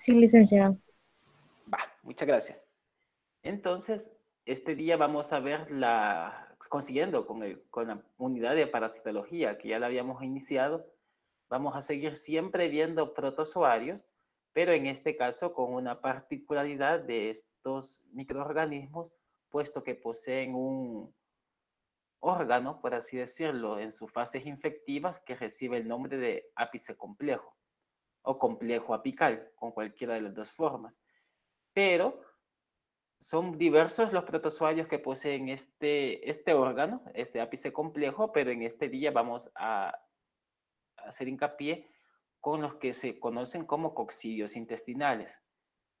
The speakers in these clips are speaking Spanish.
Sí, licenciado. Va, muchas gracias. Entonces, este día vamos a ver la, consiguiendo con, el, con la unidad de parasitología que ya la habíamos iniciado, vamos a seguir siempre viendo protozoarios, pero en este caso con una particularidad de estos microorganismos, puesto que poseen un órgano, por así decirlo, en sus fases infectivas que recibe el nombre de ápice complejo o complejo apical, con cualquiera de las dos formas. Pero son diversos los protozoarios que poseen este, este órgano, este ápice complejo, pero en este día vamos a hacer hincapié con los que se conocen como coccidios intestinales.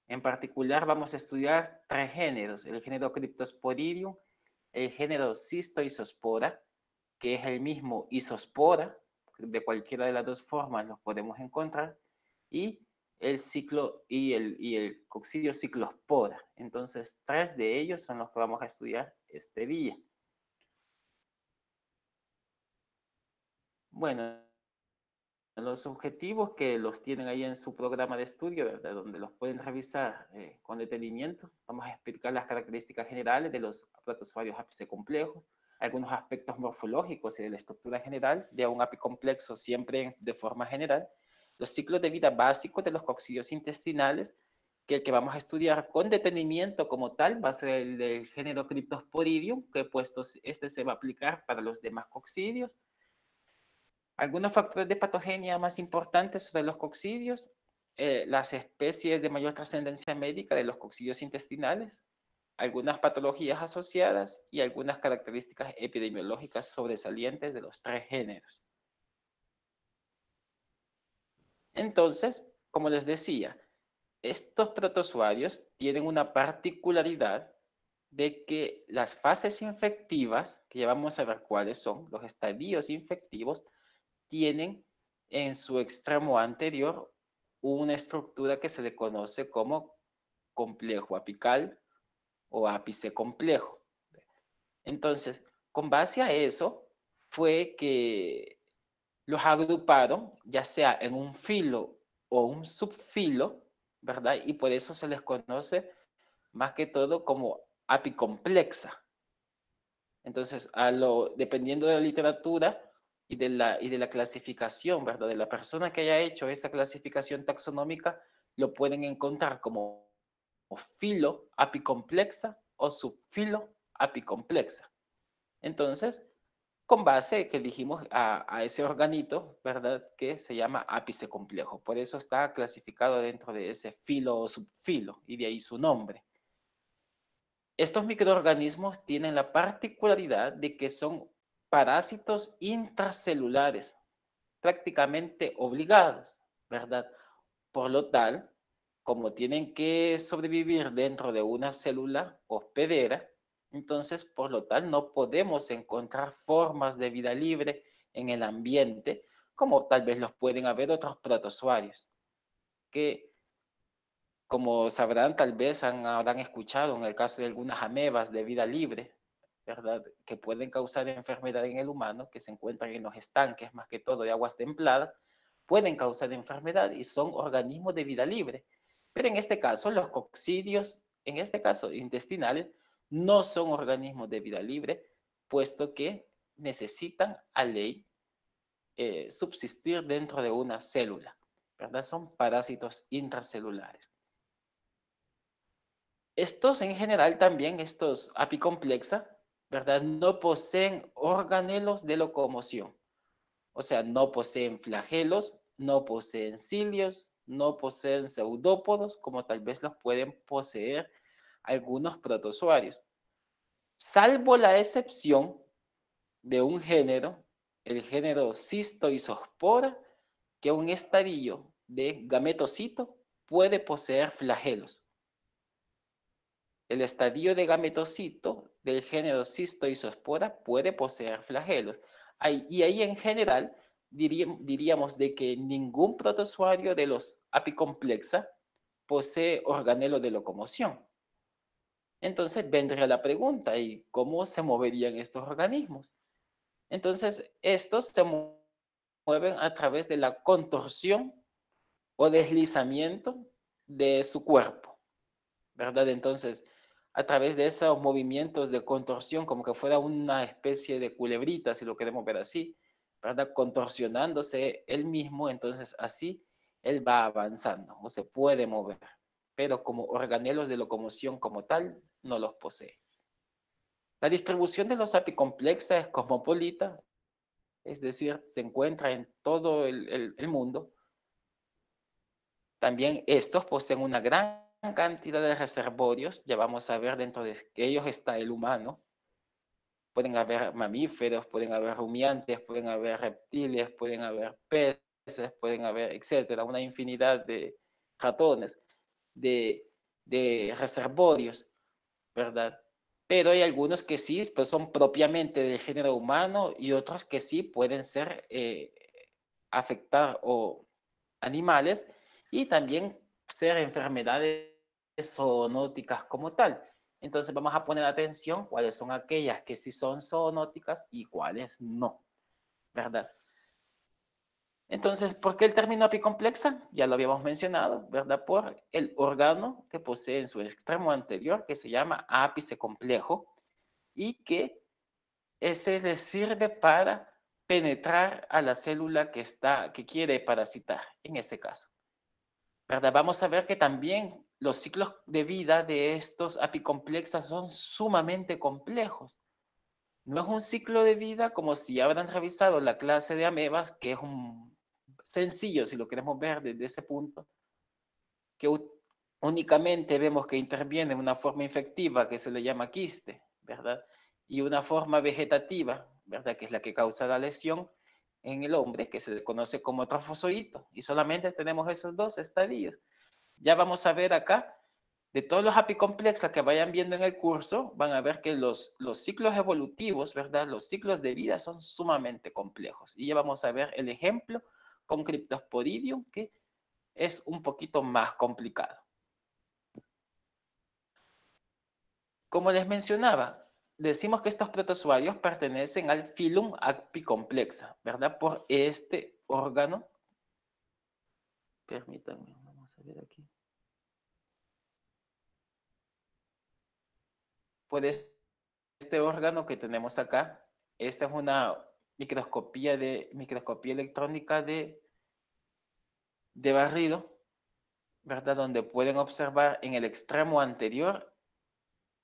En particular vamos a estudiar tres géneros, el género Cryptosporidium, el género Cistoisospora, que es el mismo isospora, de cualquiera de las dos formas los podemos encontrar, y el ciclo y el, y el coccidio ciclospora. Entonces, tres de ellos son los que vamos a estudiar este día. Bueno, los objetivos que los tienen ahí en su programa de estudio, ¿verdad? donde los pueden revisar eh, con detenimiento. Vamos a explicar las características generales de los protozoarios ápice complejos, algunos aspectos morfológicos y de la estructura general de un apicomplejo siempre de forma general, los ciclos de vida básicos de los coccidios intestinales, que el que vamos a estudiar con detenimiento como tal va a ser el del género Cryptosporidium, que puesto este se va a aplicar para los demás coccidios, algunos factores de patogenia más importantes de los coccidios, eh, las especies de mayor trascendencia médica de los coccidios intestinales, algunas patologías asociadas y algunas características epidemiológicas sobresalientes de los tres géneros. Entonces, como les decía, estos protozoarios tienen una particularidad de que las fases infectivas, que ya vamos a ver cuáles son, los estadios infectivos, tienen en su extremo anterior una estructura que se le conoce como complejo apical o ápice complejo. Entonces, con base a eso, fue que los agruparon, ya sea en un filo o un subfilo, ¿verdad? Y por eso se les conoce más que todo como apicomplexa. Entonces, dependiendo de la literatura, y de la, y de la clasificación, ¿verdad? De la persona que haya hecho esa clasificación taxonómica, lo pueden encontrar como filo apicomplexa o subfilo apicomplexa. Entonces, con base que dijimos a, ese organito, ¿verdad? Que se llama ápice complejo. Por eso está clasificado dentro de ese filo o subfilo y de ahí su nombre. Estos microorganismos tienen la particularidad de que son parásitos intracelulares, prácticamente obligados, ¿verdad? Por lo tal, como tienen que sobrevivir dentro de una célula hospedera, entonces, por lo tal, no podemos encontrar formas de vida libre en el ambiente, como tal vez los pueden haber otros protozoarios, que, como sabrán, tal vez han, habrán escuchado en el caso de algunas amebas de vida libre, ¿verdad? Que pueden causar enfermedad en el humano, que se encuentran en los estanques, más que todo de aguas templadas, pueden causar enfermedad y son organismos de vida libre. Pero en este caso, los coccidios, en este caso intestinales, no son organismos de vida libre, puesto que necesitan a ley eh, subsistir dentro de una célula, ¿verdad? Son parásitos intracelulares. Estos en general también, estos apicomplexa, ¿verdad? No poseen organelos de locomoción. O sea, no poseen flagelos, no poseen cilios, no poseen pseudópodos, como tal vez los pueden poseer algunos protozoarios. Salvo la excepción de un género, el género Cistoisospora, que un estadio de gametocito puede poseer flagelos. El estadio de gametocito del género cistoisospora puede poseer flagelos. y ahí en general diríamos de que ningún protozoario de los apicomplexa posee organelo de locomoción. Entonces vendría la pregunta, ¿y cómo se moverían estos organismos? Entonces, estos se mueven a través de la contorsión o deslizamiento de su cuerpo, ¿verdad? Entonces, a través de esos movimientos de contorsión, como que fuera una especie de culebrita, si lo queremos ver así, ¿verdad? Contorsionándose él mismo, entonces así él va avanzando o se puede mover, pero como organelos de locomoción como tal, no los posee. La distribución de los apicomplexa es cosmopolita, es decir, se encuentra en todo el, mundo. También estos poseen una gran cantidad de reservorios, ya vamos a ver dentro de ellos está el humano. Pueden haber mamíferos, pueden haber rumiantes, pueden haber reptiles, pueden haber peces, pueden haber, etcétera, una infinidad de ratones, de reservorios, ¿verdad? Pero hay algunos que sí pues son propiamente del género humano y otros que sí pueden ser eh, afectar o animales y también ser enfermedades zoonóticas como tal. Entonces vamos a poner atención cuáles son aquellas que sí son zoonóticas y cuáles no, ¿verdad? Entonces, ¿por qué el término apicomplexa? Ya lo habíamos mencionado, ¿verdad? Por el órgano que posee en su extremo anterior, que se llama ápice complejo, y que ese le sirve para penetrar a la célula que, está, que quiere parasitar, en este caso. ¿Verdad? Vamos a ver que también los ciclos de vida de estos apicomplexas son sumamente complejos. No es un ciclo de vida como si habrán revisado la clase de amebas, que es un sencillo, si lo queremos ver desde ese punto, que únicamente vemos que interviene una forma infectiva que se le llama quiste, ¿verdad? Y una forma vegetativa, ¿verdad? Que es la que causa la lesión en el hombre, que se le conoce como trofozoito. Y solamente tenemos esos dos estadios. Ya vamos a ver acá, de todos los apicomplexas que vayan viendo en el curso, van a ver que los, los ciclos evolutivos, ¿verdad? Los ciclos de vida son sumamente complejos. Y ya vamos a ver el ejemplo con Cryptosporidium, que es un poquito más complicado. Como les mencionaba, decimos que estos protozoarios pertenecen al filum apicomplexa, ¿verdad? Por este órgano. Permítanme, vamos a ver aquí. Por este órgano que tenemos acá, esta es una microscopía, de, microscopía electrónica de, de barrido, ¿verdad? Donde pueden observar en el extremo anterior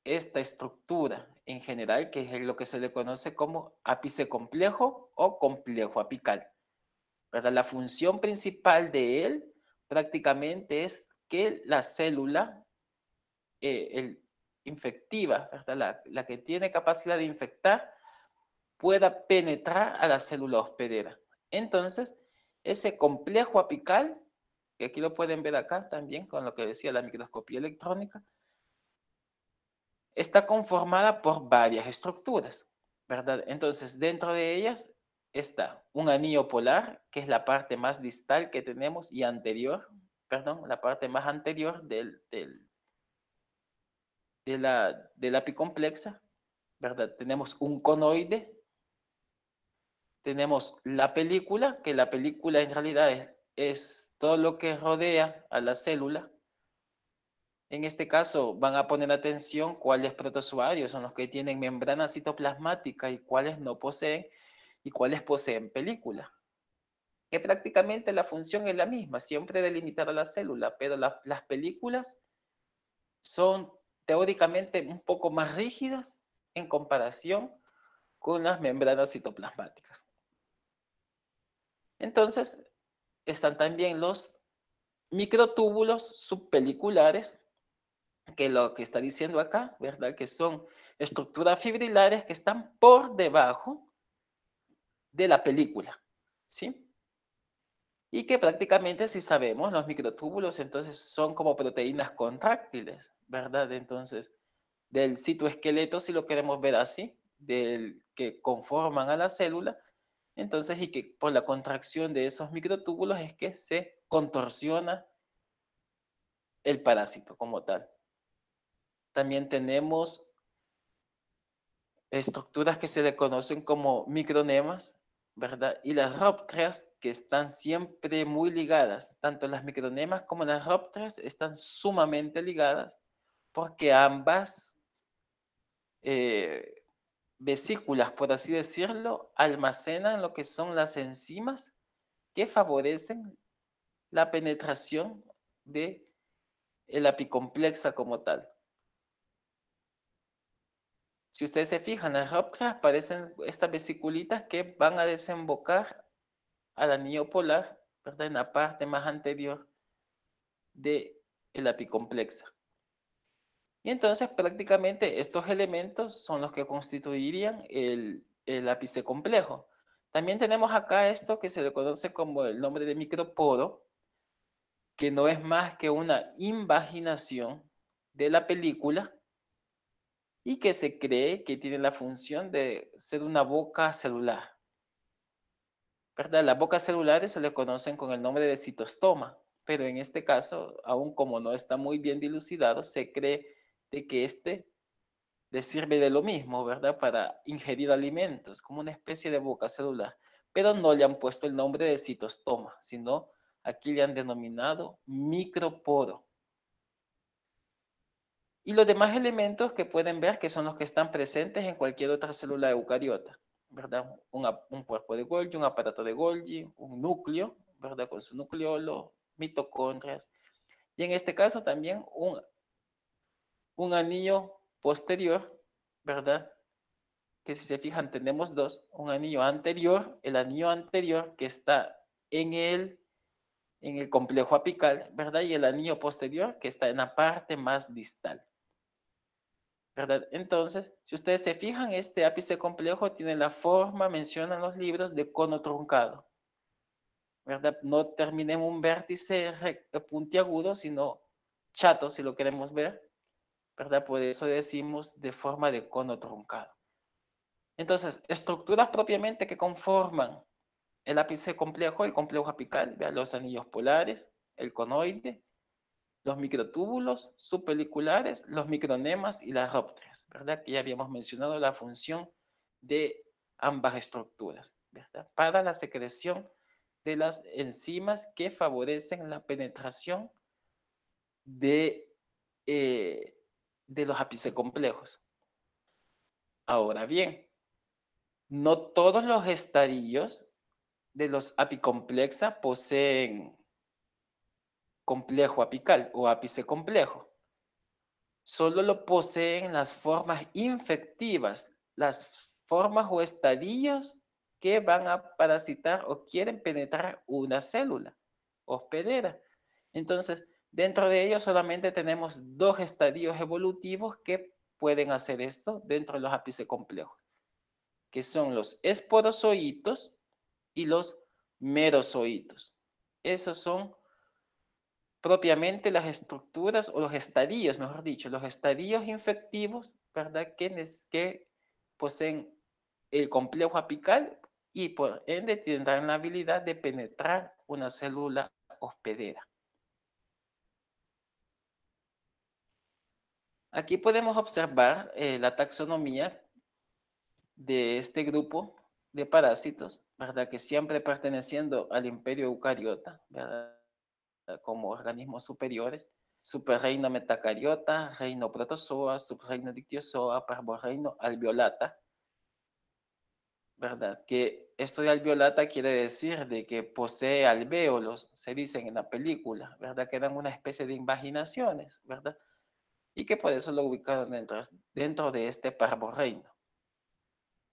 esta estructura en general, que es lo que se le conoce como ápice complejo o complejo apical. ¿verdad? La función principal de él prácticamente es que la célula, eh, infectiva, ¿verdad? La, que tiene capacidad de infectar, pueda penetrar a la célula hospedera. Entonces, ese complejo apical, que aquí lo pueden ver acá también con lo que decía la microscopía electrónica, está conformada por varias estructuras, ¿verdad? Entonces, dentro de ellas está un anillo polar, que es la parte más distal que tenemos y anterior, perdón, la parte más anterior del, del, de la, de la apicomplexa, ¿verdad? Tenemos un conoide, tenemos la película, que la película en realidad es, es todo lo que rodea a la célula. En este caso van a poner atención cuáles protozoarios son los que tienen membrana citoplasmática y cuáles no poseen y cuáles poseen película. Que prácticamente la función es la misma, siempre delimitar a la célula, pero las películas son teóricamente un poco más rígidas en comparación con las membranas citoplasmáticas. Entonces, están también los microtúbulos subpeliculares, que lo que está diciendo acá, ¿verdad? Que son estructuras fibrilares que están por debajo de la película, ¿sí? y que prácticamente si sabemos los microtúbulos entonces son como proteínas contráctiles, ¿verdad? Entonces, del citoesqueleto, si lo queremos ver así, del que conforman a la célula, entonces y que por la contracción de esos microtúbulos es que se contorsiona el parásito como tal. También tenemos estructuras que se le conocen como micronemas, ¿verdad? Y las rópteras, que están siempre muy ligadas, tanto las micronemas como las rópteras están sumamente ligadas porque ambas eh, vesículas, por así decirlo, almacenan lo que son las enzimas que favorecen la penetración de el apicomplexa como tal. Si ustedes se fijan, las rópteras aparecen estas vesiculitas que van a desembocar al anillo polar, ¿verdad? En la parte más anterior de el apicomplexa. Y entonces prácticamente estos elementos son los que constituirían el, el ápice complejo. También tenemos acá esto que se le conoce como el nombre de microporo, que no es más que una invaginación de la película y que se cree que tiene la función de ser una boca celular. ¿Verdad? Las bocas celulares se le conocen con el nombre de citostoma, pero en este caso, aún como no está muy bien dilucidado, se cree de que este le sirve de lo mismo, ¿verdad? Para ingerir alimentos, como una especie de boca celular. Pero no le han puesto el nombre de citostoma, sino aquí le han denominado microporo. Y los demás elementos que pueden ver que son los que están presentes en cualquier otra célula eucariota, ¿verdad? un cuerpo de Golgi, un aparato de Golgi, un núcleo, ¿verdad? Con su nucleolo, mitocondrias. Y en este caso también un un anillo posterior, ¿verdad? Que si se fijan tenemos dos, un anillo anterior, el anillo anterior que está en el, en el complejo apical, ¿verdad? Y el anillo posterior que está en la parte más distal. ¿verdad? Entonces, si ustedes se fijan, este ápice complejo tiene la forma, mencionan los libros, de cono truncado. ¿verdad? No termina en un vértice puntiagudo, sino chato, si lo queremos ver, ¿verdad? Por eso decimos de forma de cono truncado. Entonces, estructuras propiamente que conforman el ápice complejo, el complejo apical, vean los anillos polares, el conoide, los microtúbulos subpeliculares, los micronemas y las rópteras, ¿verdad? Que ya habíamos mencionado la función de ambas estructuras, ¿verdad? Para la secreción de las enzimas que favorecen la penetración de eh, de los ápices complejos. Ahora bien, no todos los estadios de los apicomplexa poseen complejo apical o ápice complejo. Solo lo poseen las formas infectivas, las formas o estadios que van a parasitar o quieren penetrar una célula hospedera. Entonces, Dentro de ellos solamente tenemos dos estadios evolutivos que pueden hacer esto dentro de los ápices complejos, que son los esporozoitos y los merozoitos. Esos son propiamente las estructuras o los estadios, mejor dicho, los estadios infectivos, ¿verdad? Que, que poseen el complejo apical y por ende tendrán la habilidad de penetrar una célula hospedera. Aquí podemos observar eh, la taxonomía de este grupo de parásitos, ¿verdad? Que siempre perteneciendo al imperio eucariota, ¿verdad? Como organismos superiores, superreino metacariota, reino protozoa, subreino dictiozoa, parvorreino alveolata, ¿verdad? Que esto de alveolata quiere decir de que posee alvéolos, se dicen en la película, ¿verdad? Que eran una especie de invaginaciones, ¿verdad? Y que por eso lo ubicaron dentro, dentro de este parvorreino.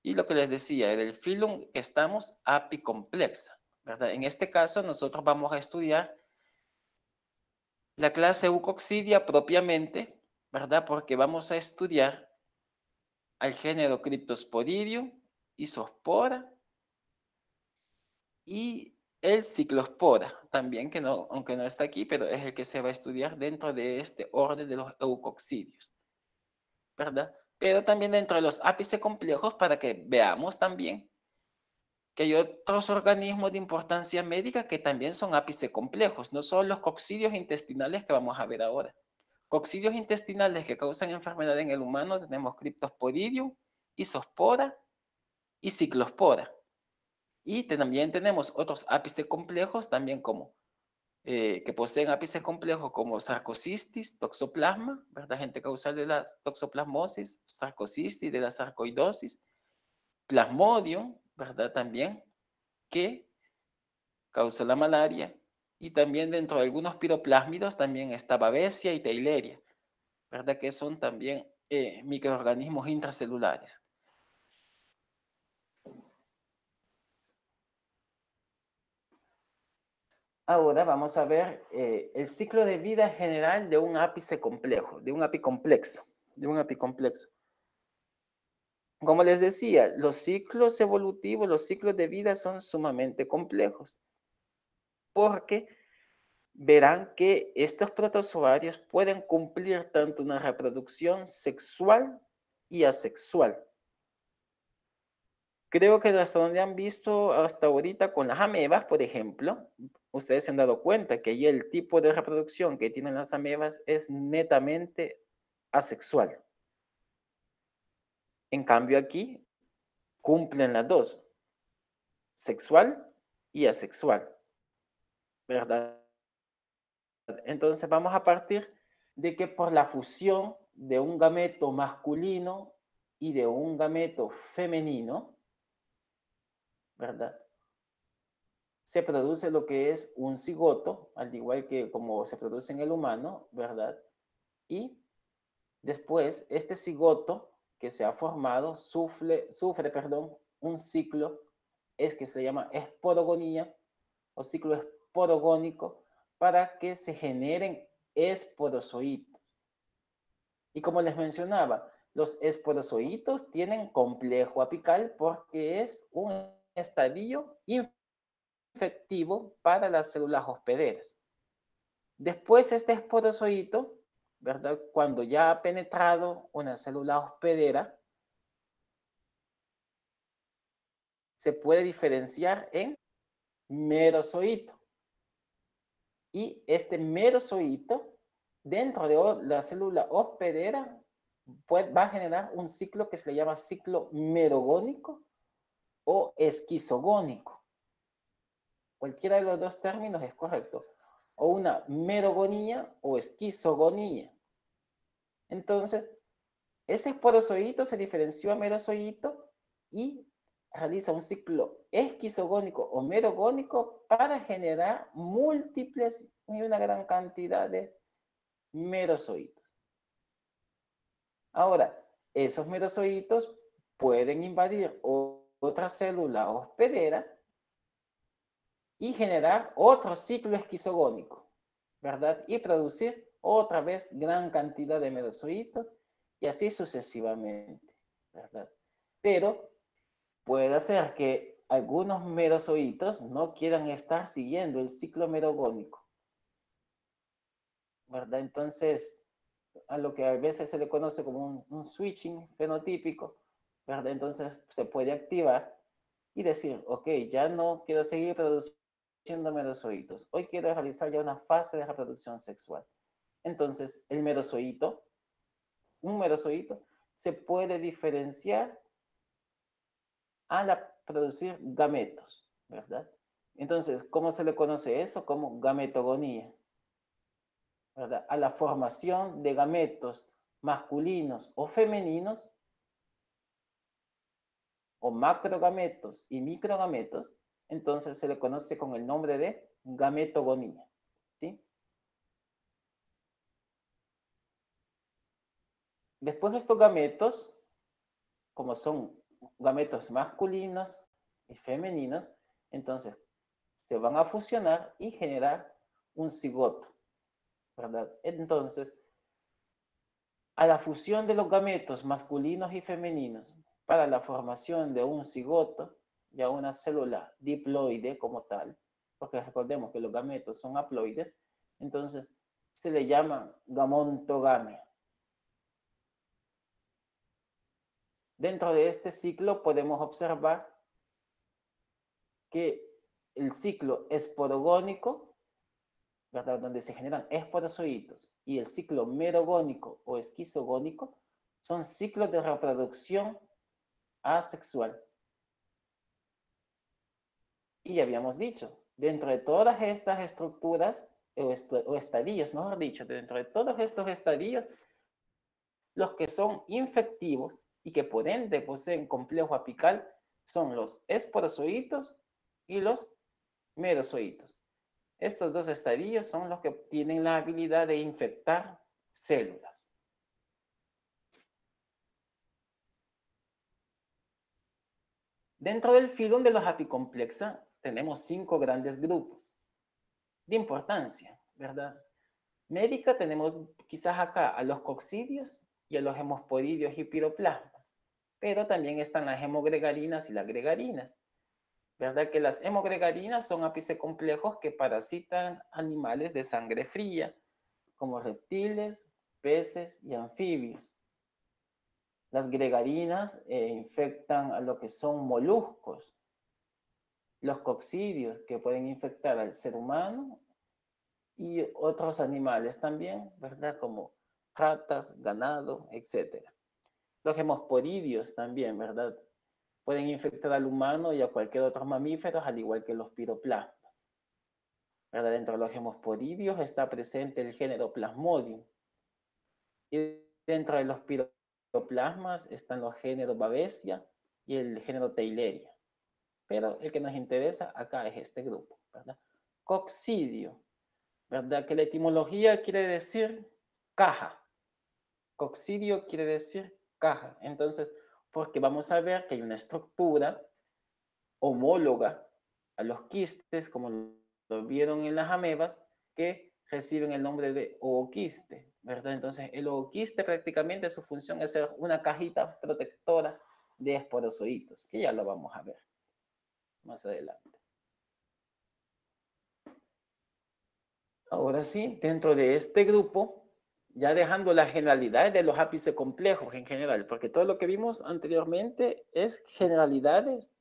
Y lo que les decía, en el filum que estamos apicomplexa, ¿verdad? En este caso nosotros vamos a estudiar la clase Eucoxidia propiamente, ¿verdad? Porque vamos a estudiar al género Cryptosporidium, Isospora y el ciclospora, también, que no, aunque no está aquí, pero es el que se va a estudiar dentro de este orden de los eucoxidios, ¿verdad? Pero también dentro de los ápices complejos para que veamos también que hay otros organismos de importancia médica que también son ápices complejos, no solo los coccidios intestinales que vamos a ver ahora. Coccidios intestinales que causan enfermedad en el humano tenemos Cryptosporidium, Isospora y Ciclospora. Y también tenemos otros ápices complejos, también como eh, que poseen ápices complejos como sarcocistis, toxoplasma, ¿verdad? Gente causal de la toxoplasmosis, sarcocistis, de la sarcoidosis, plasmodium, ¿verdad? También, que causa la malaria. Y también dentro de algunos piroplásmidos también está babesia y teileria, ¿verdad? Que son también eh, microorganismos intracelulares. Ahora vamos a ver eh, el ciclo de vida general de un ápice complejo, de un apicomplejo, de un apicomplejo. Como les decía, los ciclos evolutivos, los ciclos de vida son sumamente complejos, porque verán que estos protozoarios pueden cumplir tanto una reproducción sexual y asexual. Creo que hasta donde han visto hasta ahorita con las amebas, por ejemplo, ustedes se han dado cuenta que ahí el tipo de reproducción que tienen las amebas es netamente asexual. En cambio aquí cumplen las dos, sexual y asexual, ¿verdad? Entonces vamos a partir de que por la fusión de un gameto masculino y de un gameto femenino, ¿verdad? Se produce lo que es un cigoto, al igual que como se produce en el humano, ¿verdad? Y después este cigoto que se ha formado sufre, sufre perdón, un ciclo es que se llama esporogonía o ciclo esporogónico para que se generen esporozoitos. Y como les mencionaba, los esporozoitos tienen complejo apical porque es un estadio efectivo para las células hospederas. Después este esporozoito, ¿verdad? Cuando ya ha penetrado una célula hospedera, se puede diferenciar en merozoito. Y este merozoito, dentro de la célula hospedera, va a generar un ciclo que se le llama ciclo merogónico o esquizogónico. Cualquiera de los dos términos es correcto. O una merogonía o esquizogonía. Entonces, ese esporozoito se diferenció a merozoito y realiza un ciclo esquizogónico o merogónico para generar múltiples y una gran cantidad de merozoitos. Ahora, esos merozoitos pueden invadir otra célula hospedera y generar otro ciclo esquizogónico, ¿verdad? Y producir otra vez gran cantidad de merozoitos y así sucesivamente, ¿verdad? Pero puede ser que algunos merozoitos no quieran estar siguiendo el ciclo merogónico, ¿verdad? Entonces, a lo que a veces se le conoce como un, un switching fenotípico, ¿verdad? Entonces se puede activar y decir, ok, ya no quiero seguir produciendo merozoitos. Hoy quiero realizar ya una fase de reproducción sexual. Entonces, el merozoito, un merozoito, se puede diferenciar a la producir gametos, ¿verdad? Entonces, ¿cómo se le conoce eso? Como gametogonía, ¿verdad? A la formación de gametos masculinos o femeninos, o macrogametos y microgametos, entonces se le conoce con el nombre de gametogonía. ¿sí? Después estos gametos, como son gametos masculinos y femeninos, entonces se van a fusionar y generar un cigoto. ¿verdad? Entonces, a la fusión de los gametos masculinos y femeninos para la formación de un cigoto, ya una célula diploide como tal, porque recordemos que los gametos son haploides, entonces se le llama gamontogamia. Dentro de este ciclo podemos observar que el ciclo esporogónico, ¿verdad? donde se generan esporozoitos, y el ciclo merogónico o esquizogónico son ciclos de reproducción asexual. Y ya habíamos dicho, dentro de todas estas estructuras o, estadios, mejor dicho, dentro de todos estos estadios, los que son infectivos y que por ende complejo apical son los esporozoitos y los merozoitos. Estos dos estadios son los que tienen la habilidad de infectar células. Dentro del filum de los apicomplexa tenemos cinco grandes grupos de importancia, ¿verdad? Médica tenemos quizás acá a los coccidios y a los hemosporidios y piroplasmas, pero también están las hemogregarinas y las gregarinas. ¿Verdad que las hemogregarinas son ápices complejos que parasitan animales de sangre fría, como reptiles, peces y anfibios? Las gregarinas eh, infectan a lo que son moluscos, los coccidios que pueden infectar al ser humano y otros animales también, ¿verdad? Como ratas, ganado, etc. Los hemosporidios también, ¿verdad? Pueden infectar al humano y a cualquier otro mamífero, al igual que los piroplasmas. ¿verdad? Dentro de los hemosporidios está presente el género Plasmodium. Y dentro de los piroplasmas están los géneros Babesia y el género Teileria. Pero el que nos interesa acá es este grupo, ¿verdad? Coccidio, ¿verdad? Que la etimología quiere decir caja. Coccidio quiere decir caja. Entonces, porque vamos a ver que hay una estructura homóloga a los quistes, como lo vieron en las amebas, que reciben el nombre de ooquiste, ¿verdad? Entonces, el ooquiste prácticamente su función es ser una cajita protectora de esporozoitos, que ya lo vamos a ver más adelante. Ahora sí, dentro de este grupo, ya dejando la generalidad de los ápices complejos en general, porque todo lo que vimos anteriormente es generalidades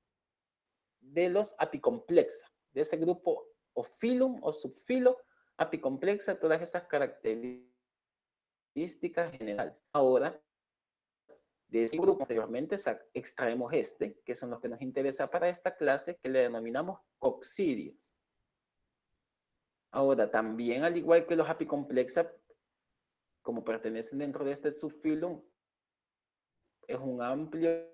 de los apicomplexa, de ese grupo o filum o subfilo apicomplexa, todas esas características generales. Ahora de ese grupo anteriormente extraemos este, que son los que nos interesa para esta clase, que le denominamos coccidios. Ahora, también al igual que los apicomplexa, como pertenecen dentro de este subfilum, es un amplio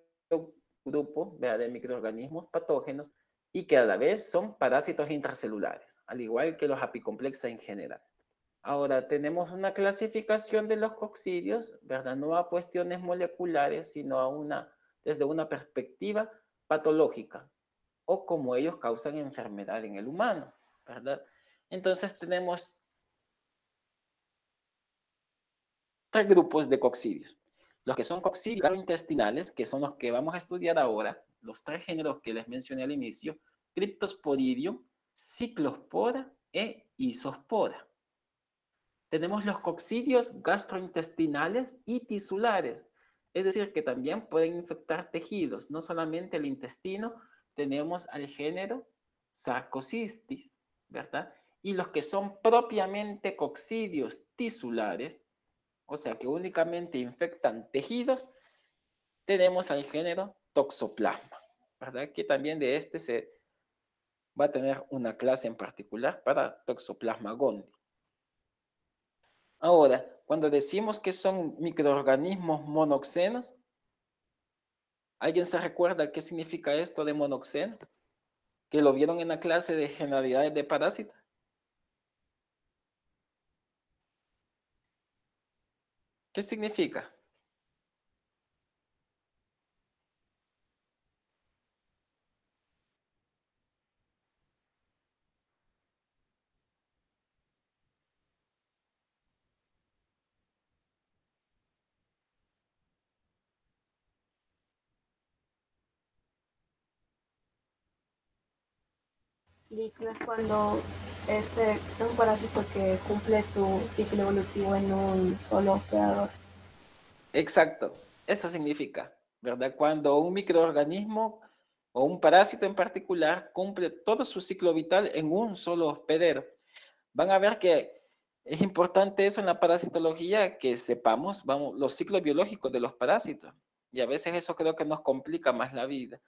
grupo de microorganismos patógenos y que a la vez son parásitos intracelulares, al igual que los apicomplexa en general. Ahora, tenemos una clasificación de los coccidios, ¿verdad? No a cuestiones moleculares, sino a una, desde una perspectiva patológica o como ellos causan enfermedad en el humano, ¿verdad? Entonces tenemos tres grupos de coccidios. Los que son coccidios intestinales, que son los que vamos a estudiar ahora, los tres géneros que les mencioné al inicio, Cryptosporidium, Ciclospora e Isospora. Tenemos los coccidios gastrointestinales y tisulares, es decir, que también pueden infectar tejidos, no solamente el intestino, tenemos al género Sarcocystis, ¿verdad? Y los que son propiamente coccidios tisulares, o sea, que únicamente infectan tejidos, tenemos al género Toxoplasma, ¿verdad? Que también de este se va a tener una clase en particular para Toxoplasma gondii. Ahora, cuando decimos que son microorganismos monoxenos, ¿alguien se recuerda qué significa esto de monoxeno? Que lo vieron en la clase de generalidades de parásitos. ¿Qué significa? Es cuando este es un parásito que cumple su ciclo evolutivo en un solo hospedador. Exacto, eso significa, ¿verdad? Cuando un microorganismo o un parásito en particular cumple todo su ciclo vital en un solo hospedero. Van a ver que es importante eso en la parasitología, que sepamos vamos, los ciclos biológicos de los parásitos. Y a veces eso creo que nos complica más la vida.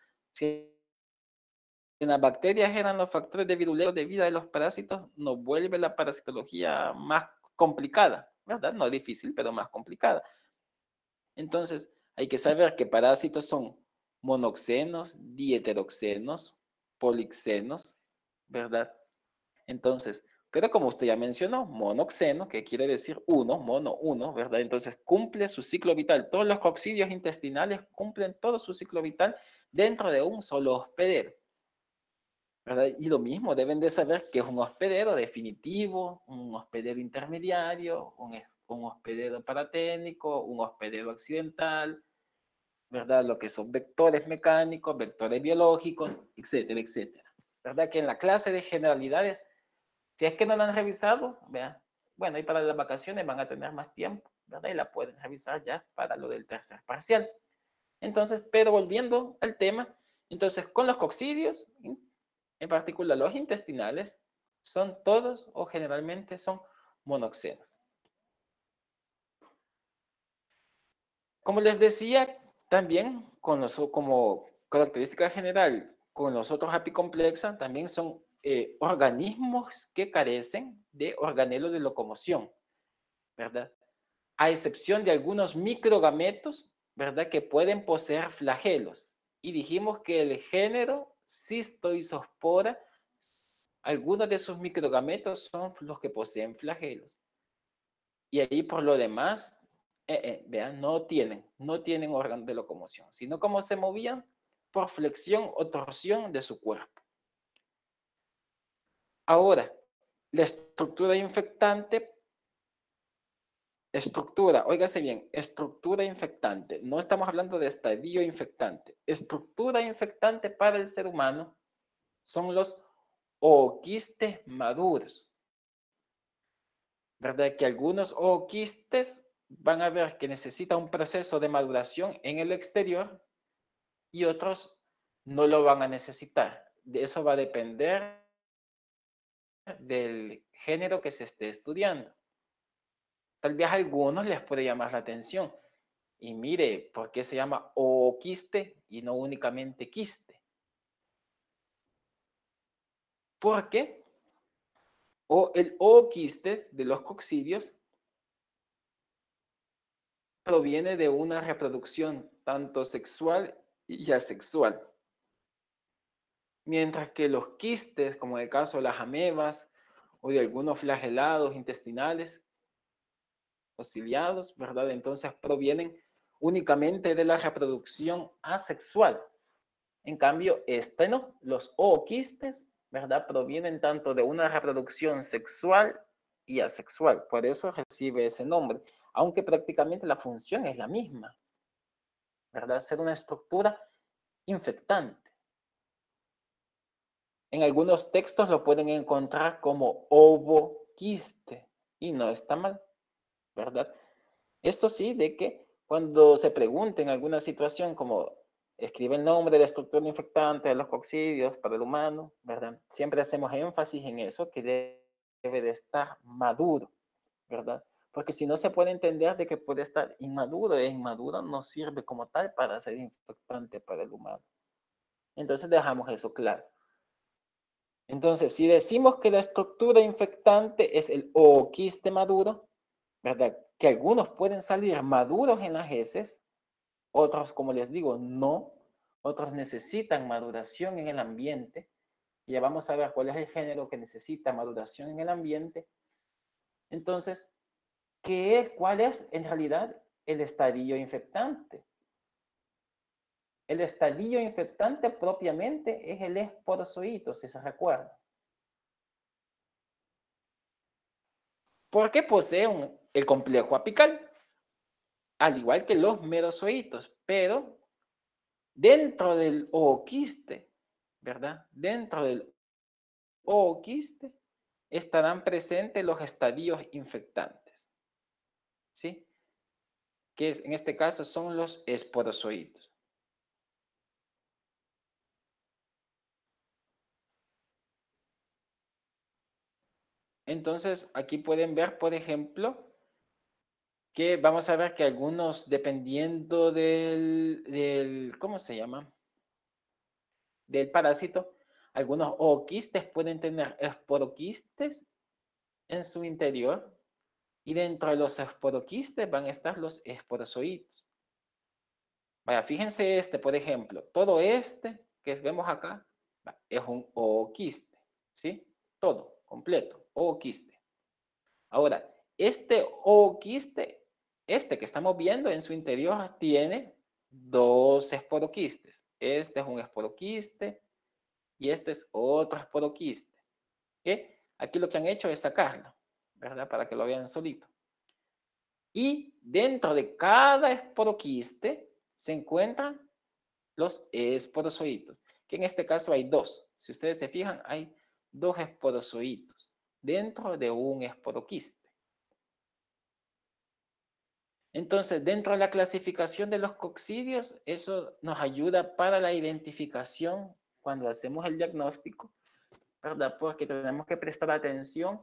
Las bacterias eran los factores de viruleo de vida de los parásitos, nos vuelve la parasitología más complicada, ¿verdad? No difícil, pero más complicada. Entonces, hay que saber que parásitos son monoxenos, dieteroxenos, polixenos, ¿verdad? Entonces, pero como usted ya mencionó, monoxeno, que quiere decir uno, mono, uno, ¿verdad? Entonces cumple su ciclo vital. Todos los coccidios intestinales cumplen todo su ciclo vital dentro de un solo hospedero. ¿Verdad? Y lo mismo, deben de saber que es un hospedero definitivo, un hospedero intermediario, un, un hospedero paratécnico, un hospedero accidental, ¿verdad? Lo que son vectores mecánicos, vectores biológicos, etcétera, etcétera. ¿Verdad? Que en la clase de generalidades si es que no la han revisado, vean, bueno, y para las vacaciones van a tener más tiempo, ¿verdad? Y la pueden revisar ya para lo del tercer parcial. Entonces, pero volviendo al tema, entonces con los coccidios, en particular los intestinales, son todos o generalmente son monoxenos. Como les decía, también con los, como característica general, con los otros apicomplexa también son eh, organismos que carecen de organelo de locomoción, ¿verdad? A excepción de algunos microgametos, ¿verdad? Que pueden poseer flagelos. Y dijimos que el género Cistoisospora, algunos de sus microgametos son los que poseen flagelos. Y ahí por lo demás, eh, eh, vean, no tienen, no tienen órgano de locomoción, sino como se movían por flexión o torsión de su cuerpo. Ahora, la estructura infectante, estructura, óigase bien, estructura infectante, no estamos hablando de estadio infectante, estructura infectante para el ser humano son los ooquistes maduros. ¿Verdad? Que algunos ooquistes van a ver que necesita un proceso de maduración en el exterior y otros no lo van a necesitar. De eso va a depender del género que se esté estudiando. Tal vez a algunos les puede llamar la atención. Y mire, ¿por qué se llama ooquiste y no únicamente quiste? Porque o el ooquiste de los coccidios proviene de una reproducción tanto sexual y asexual mientras que los quistes, como en el caso de las amebas o de algunos flagelados intestinales ¿verdad? Entonces provienen únicamente de la reproducción asexual. En cambio, este no, los ooquistes, ¿verdad? Provienen tanto de una reproducción sexual y asexual. Por eso recibe ese nombre, aunque prácticamente la función es la misma, ¿verdad? Ser una estructura infectante. En algunos textos lo pueden encontrar como ovoquiste y no está mal, ¿verdad? Esto sí, de que cuando se pregunte en alguna situación como escribe el nombre de la estructura infectante de los coccidios para el humano, ¿verdad? Siempre hacemos énfasis en eso, que debe de estar maduro, ¿verdad? Porque si no se puede entender de que puede estar inmaduro, e inmaduro no sirve como tal para ser infectante para el humano. Entonces dejamos eso claro. Entonces, si decimos que la estructura infectante es el ooquiste maduro, ¿verdad? Que algunos pueden salir maduros en las heces, otros, como les digo, no. Otros necesitan maduración en el ambiente. Y ya vamos a ver cuál es el género que necesita maduración en el ambiente. Entonces, ¿qué es, ¿cuál es en realidad el estadio infectante? El estadio infectante propiamente es el esporozoito, si se recuerda. Porque posee el complejo apical, al igual que los merozoitos, pero dentro del ooquiste, ¿verdad? Dentro del ooquiste estarán presentes los estadios infectantes, ¿sí? Que es, en este caso son los esporozoitos. Entonces, aquí pueden ver, por ejemplo, que vamos a ver que algunos, dependiendo del, ¿cómo se llama? Del parásito, Algunos ooquistes pueden tener esporoquistes en su interior y dentro de los esporoquistes van a estar los esporozoitos. Vaya, fíjense este, por ejemplo, todo este que vemos acá es un ooquiste, ¿sí? Todo, completo, ooquiste. Ahora, este ooquiste, este que estamos viendo en su interior, tiene dos esporoquistes. Este es un esporoquiste y este es otro esporoquiste. Aquí lo que han hecho es sacarlo, ¿verdad? Para que lo vean solito. Y dentro de cada esporoquiste se encuentran los esporozoitos, que en este caso hay dos. Si ustedes se fijan, hay dos esporozoitos dentro de un esporoquiste. Entonces, dentro de la clasificación de los coccidios, eso nos ayuda para la identificación cuando hacemos el diagnóstico, ¿verdad? Porque tenemos que prestar atención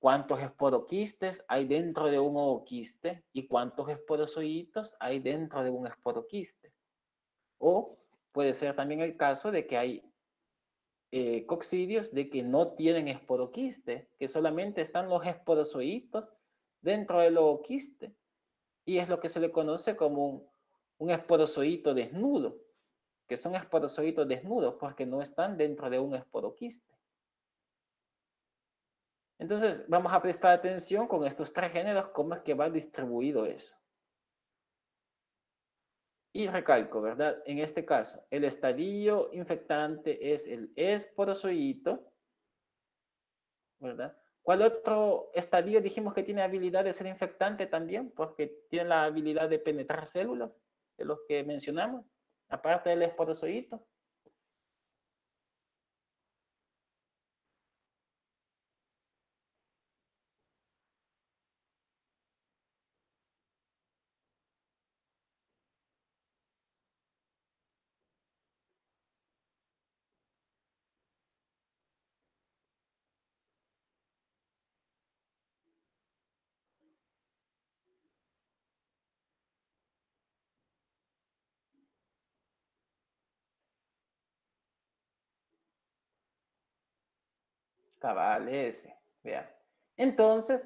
cuántos esporoquistes hay dentro de un ooquiste y cuántos esporozoitos hay dentro de un esporoquiste. O puede ser también el caso de que hay eh, coccidios de que no tienen esporoquiste, que solamente están los esporozoitos dentro del ooquiste y es lo que se le conoce como un, un esporozoito desnudo, que son esporozoitos desnudos porque no están dentro de un esporoquiste. Entonces, vamos a prestar atención con estos tres géneros, cómo es que va distribuido eso. Y recalco, ¿verdad? En este caso, el estadio infectante es el esporozoito, ¿verdad? ¿Cuál otro estadio dijimos que tiene habilidad de ser infectante también? Porque tiene la habilidad de penetrar células, de los que mencionamos, aparte del esporozoito. Cabal, ese. Vean. Entonces,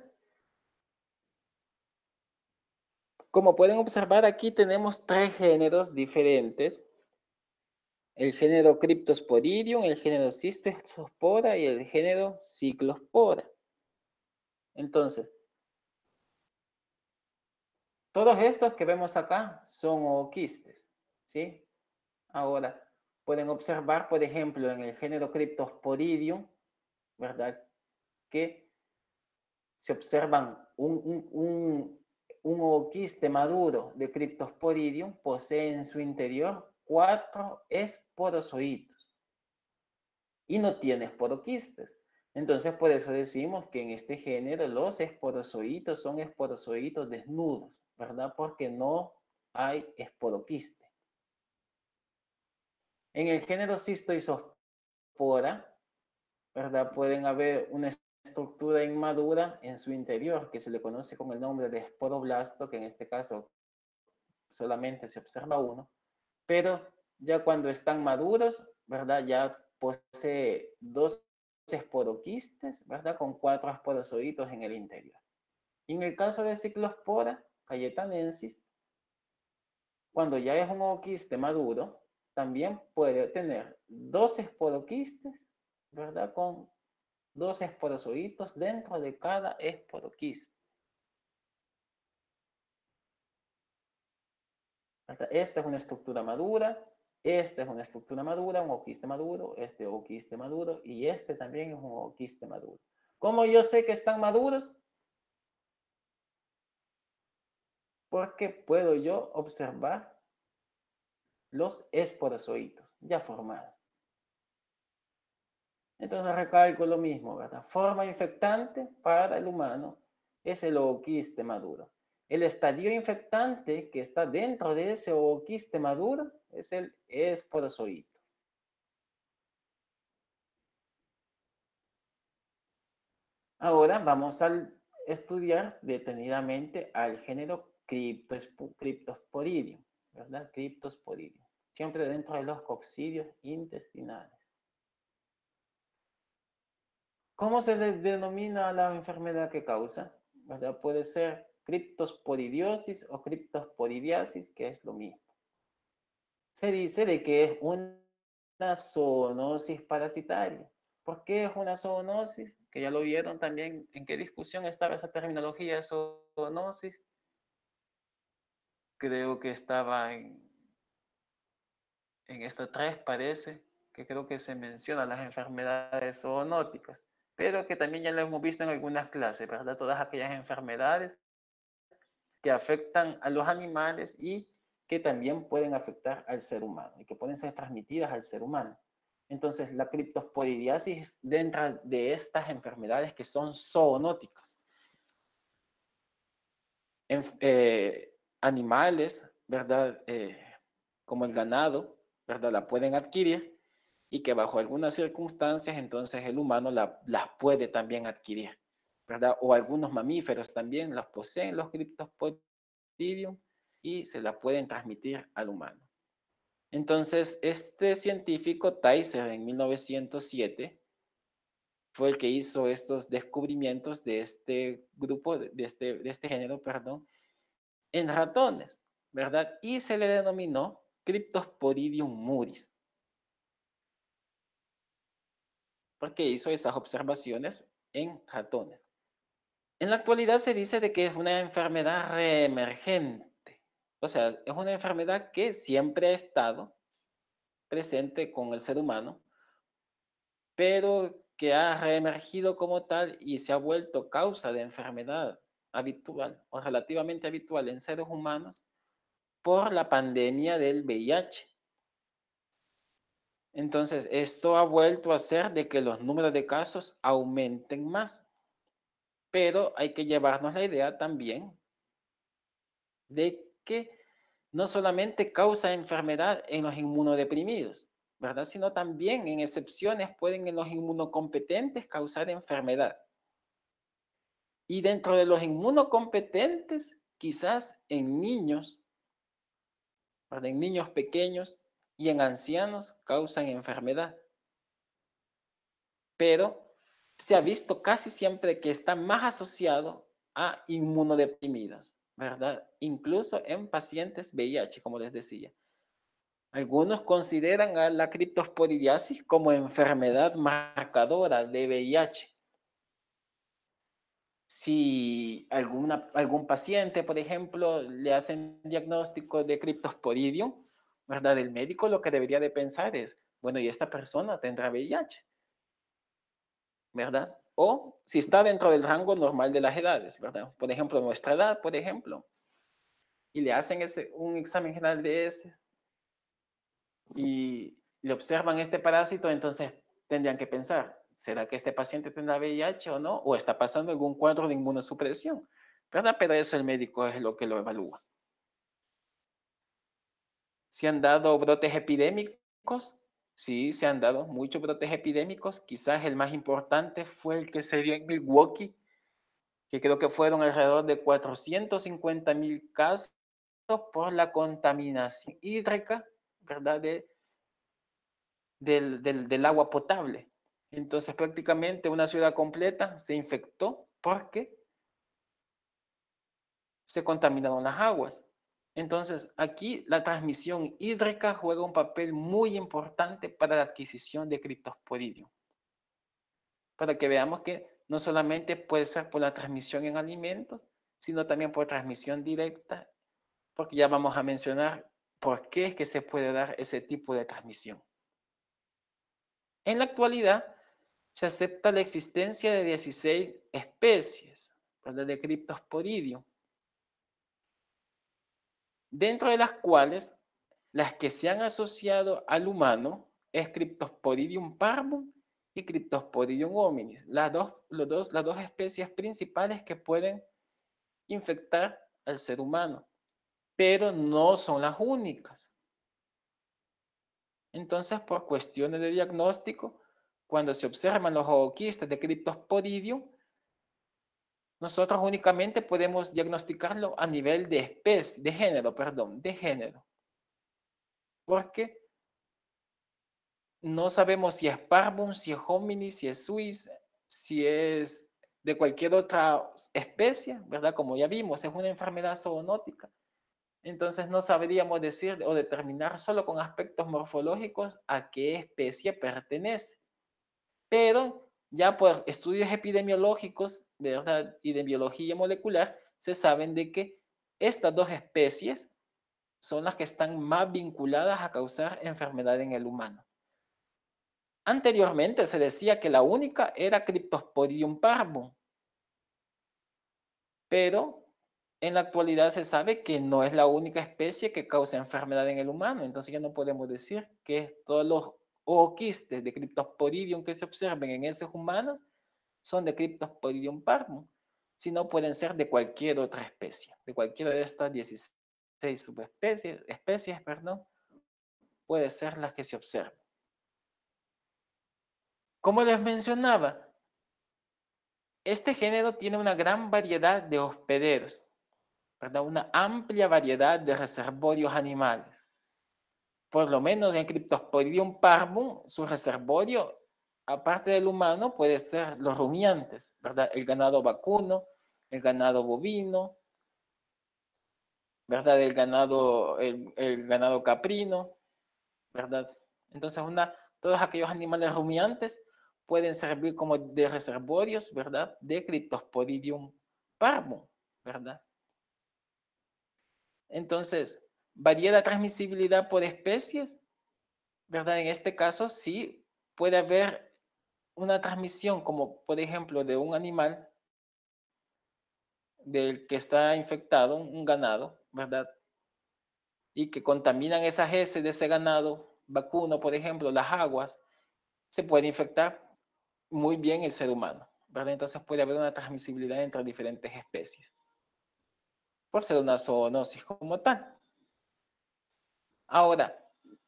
como pueden observar, aquí tenemos tres géneros diferentes. El género Cryptosporidium, el género Cistospora y el género Cyclospora. Entonces, todos estos que vemos acá son ooquistes, ¿sí? Ahora, pueden observar, por ejemplo, en el género Cryptosporidium, ¿verdad? Que se observan un, un, un, maduro de Cryptosporidium posee en su interior cuatro esporozoitos y no tiene esporoquistes. Entonces, por eso decimos que en este género los esporozoitos son esporozoitos desnudos, ¿verdad? Porque no hay esporoquiste. En el género cistoisospora, ¿verdad? Pueden haber una estructura inmadura en su interior que se le conoce con el nombre de esporoblasto, que en este caso solamente se observa uno, pero ya cuando están maduros, ¿verdad? Ya posee dos esporoquistes, ¿verdad? Con cuatro esporozoitos en el interior. Y en el caso de Ciclospora cayetanensis, cuando ya es un ooquiste maduro, también puede tener dos esporoquistes ¿verdad? Con dos esporozoitos dentro de cada esporoquiste. Esta es una estructura madura, esta es una estructura madura, un oquiste maduro, este oquiste maduro y este también es un oquiste maduro. ¿Cómo yo sé que están maduros? Porque puedo yo observar los esporozoitos ya formados. Entonces recalco lo mismo, ¿verdad? Forma infectante para el humano es el ooquiste maduro. El estadio infectante que está dentro de ese ooquiste maduro es el esporozoito. Ahora vamos a estudiar detenidamente al género Cryptosporidium, ¿verdad? Cryptosporidium. Siempre dentro de los coccidios intestinales. ¿Cómo se denomina la enfermedad que causa? Puede ser criptosporidiosis o criptosporidiasis, que es lo mismo. Se dice de que es una zoonosis parasitaria. ¿Por qué es una zoonosis? Que ya lo vieron también en qué discusión estaba esa terminología de zoonosis. Creo que estaba en, en esta tres, parece, que creo que se menciona las enfermedades zoonóticas, pero que también ya lo hemos visto en algunas clases, ¿verdad? Todas aquellas enfermedades que afectan a los animales y que también pueden afectar al ser humano y que pueden ser transmitidas al ser humano. Entonces, la criptosporidiasis dentro de estas enfermedades que son zoonóticas. En, eh, animales, ¿verdad? Eh, como el ganado, ¿verdad? La pueden adquirir y que bajo algunas circunstancias, entonces el humano la, las puede también adquirir, ¿verdad? O algunos mamíferos también las poseen, los criptosporidium, y se la pueden transmitir al humano. Entonces, este científico, Tyser, en 1907, fue el que hizo estos descubrimientos de este grupo, de este, de este género, perdón, en ratones, ¿verdad? Y se le denominó Cryptosporidium muris. Porque hizo esas observaciones en ratones. En la actualidad se dice de que es una enfermedad reemergente o sea, es una enfermedad que siempre ha estado presente con el ser humano, pero que ha reemergido como tal y se ha vuelto causa de enfermedad habitual o relativamente habitual en seres humanos por la pandemia del VIH. Entonces, esto ha vuelto a hacer de que los números de casos aumenten más. Pero hay que llevarnos la idea también de que no solamente causa enfermedad en los inmunodeprimidos, ¿verdad? Sino también en excepciones pueden en los inmunocompetentes causar enfermedad. Y dentro de los inmunocompetentes, quizás en niños, en niños pequeños y en ancianos causan enfermedad. Pero se ha visto casi siempre que está más asociado a inmunodeprimidos. ¿verdad? Incluso en pacientes VIH, como les decía. Algunos consideran a la criptosporidiasis como enfermedad marcadora de VIH. Si alguna, algún paciente, por ejemplo, le hacen diagnóstico de criptosporidium, ¿verdad? El médico lo que debería de pensar es, bueno, ¿y esta persona tendrá VIH? ¿Verdad? o si está dentro del rango normal de las edades, ¿verdad? Por ejemplo, nuestra edad, por ejemplo, y le hacen ese, un examen general de ese y le observan este parásito, entonces tendrían que pensar, ¿será que este paciente tendrá VIH o no? ¿O está pasando algún cuadro de inmunosupresión? ¿Verdad? Pero eso el médico es lo que lo evalúa. Si han dado brotes epidémicos, Sí, se han dado muchos brotes epidémicos. Quizás el más importante fue el que se dio en Milwaukee, que creo que fueron alrededor de 450 mil casos por la contaminación hídrica, ¿verdad? del, del agua potable. Entonces prácticamente una ciudad completa se infectó porque se contaminaron las aguas. Entonces, aquí la transmisión hídrica juega un papel muy importante para la adquisición de criptosporidium. Para que veamos que no solamente puede ser por la transmisión en alimentos, sino también por transmisión directa, porque ya vamos a mencionar por qué es que se puede dar ese tipo de transmisión. En la actualidad, se acepta la existencia de 16 especies de criptosporidium dentro de las cuales las que se han asociado al humano es Cryptosporidium parvum y Cryptosporidium hominis, las dos, los dos, las dos especies principales que pueden infectar al ser humano, pero no son las únicas. Entonces, por cuestiones de diagnóstico, cuando se observan los ooquistas de Cryptosporidium, nosotros únicamente podemos diagnosticarlo a nivel de especie, de género, perdón, de género. Porque no sabemos si es parvum, si es hominis, si es suis, si es de cualquier otra especie, ¿verdad? Como ya vimos, es una enfermedad zoonótica. Entonces no sabríamos decir o determinar solo con aspectos morfológicos a qué especie pertenece. Pero ya por estudios epidemiológicos, ¿verdad? Y de biología molecular, se saben de que estas dos especies son las que están más vinculadas a causar enfermedad en el humano. Anteriormente se decía que la única era Cryptosporidium parvum, pero en la actualidad se sabe que no es la única especie que causa enfermedad en el humano, entonces ya no podemos decir que todos los ooquistes de Cryptosporidium que se observen en esos humanos son de Cryptosporidium parvum, sino pueden ser de cualquier otra especie, de cualquiera de estas 16 subespecies, especies, perdón, puede ser las que se observan. Como les mencionaba, este género tiene una gran variedad de hospederos, una amplia variedad de reservorios animales. Por lo menos en Cryptosporidium parvum, su reservorio, aparte del humano, puede ser los rumiantes, ¿verdad? el ganado vacuno, el ganado bovino, ¿verdad? El ganado, el, ganado caprino, ¿verdad? Entonces, una, todos aquellos animales rumiantes pueden servir como de reservorios, ¿verdad? De Cryptosporidium parvum, ¿verdad? Entonces, ¿varía la transmisibilidad por especies? ¿Verdad? En este caso, sí puede haber una transmisión, como por ejemplo de un animal del que está infectado, un ganado, ¿verdad? Y que contaminan esas heces de ese ganado vacuno, por ejemplo, las aguas, se puede infectar muy bien el ser humano, ¿verdad? Entonces puede haber una transmisibilidad entre diferentes especies, por ser una zoonosis como tal. Ahora,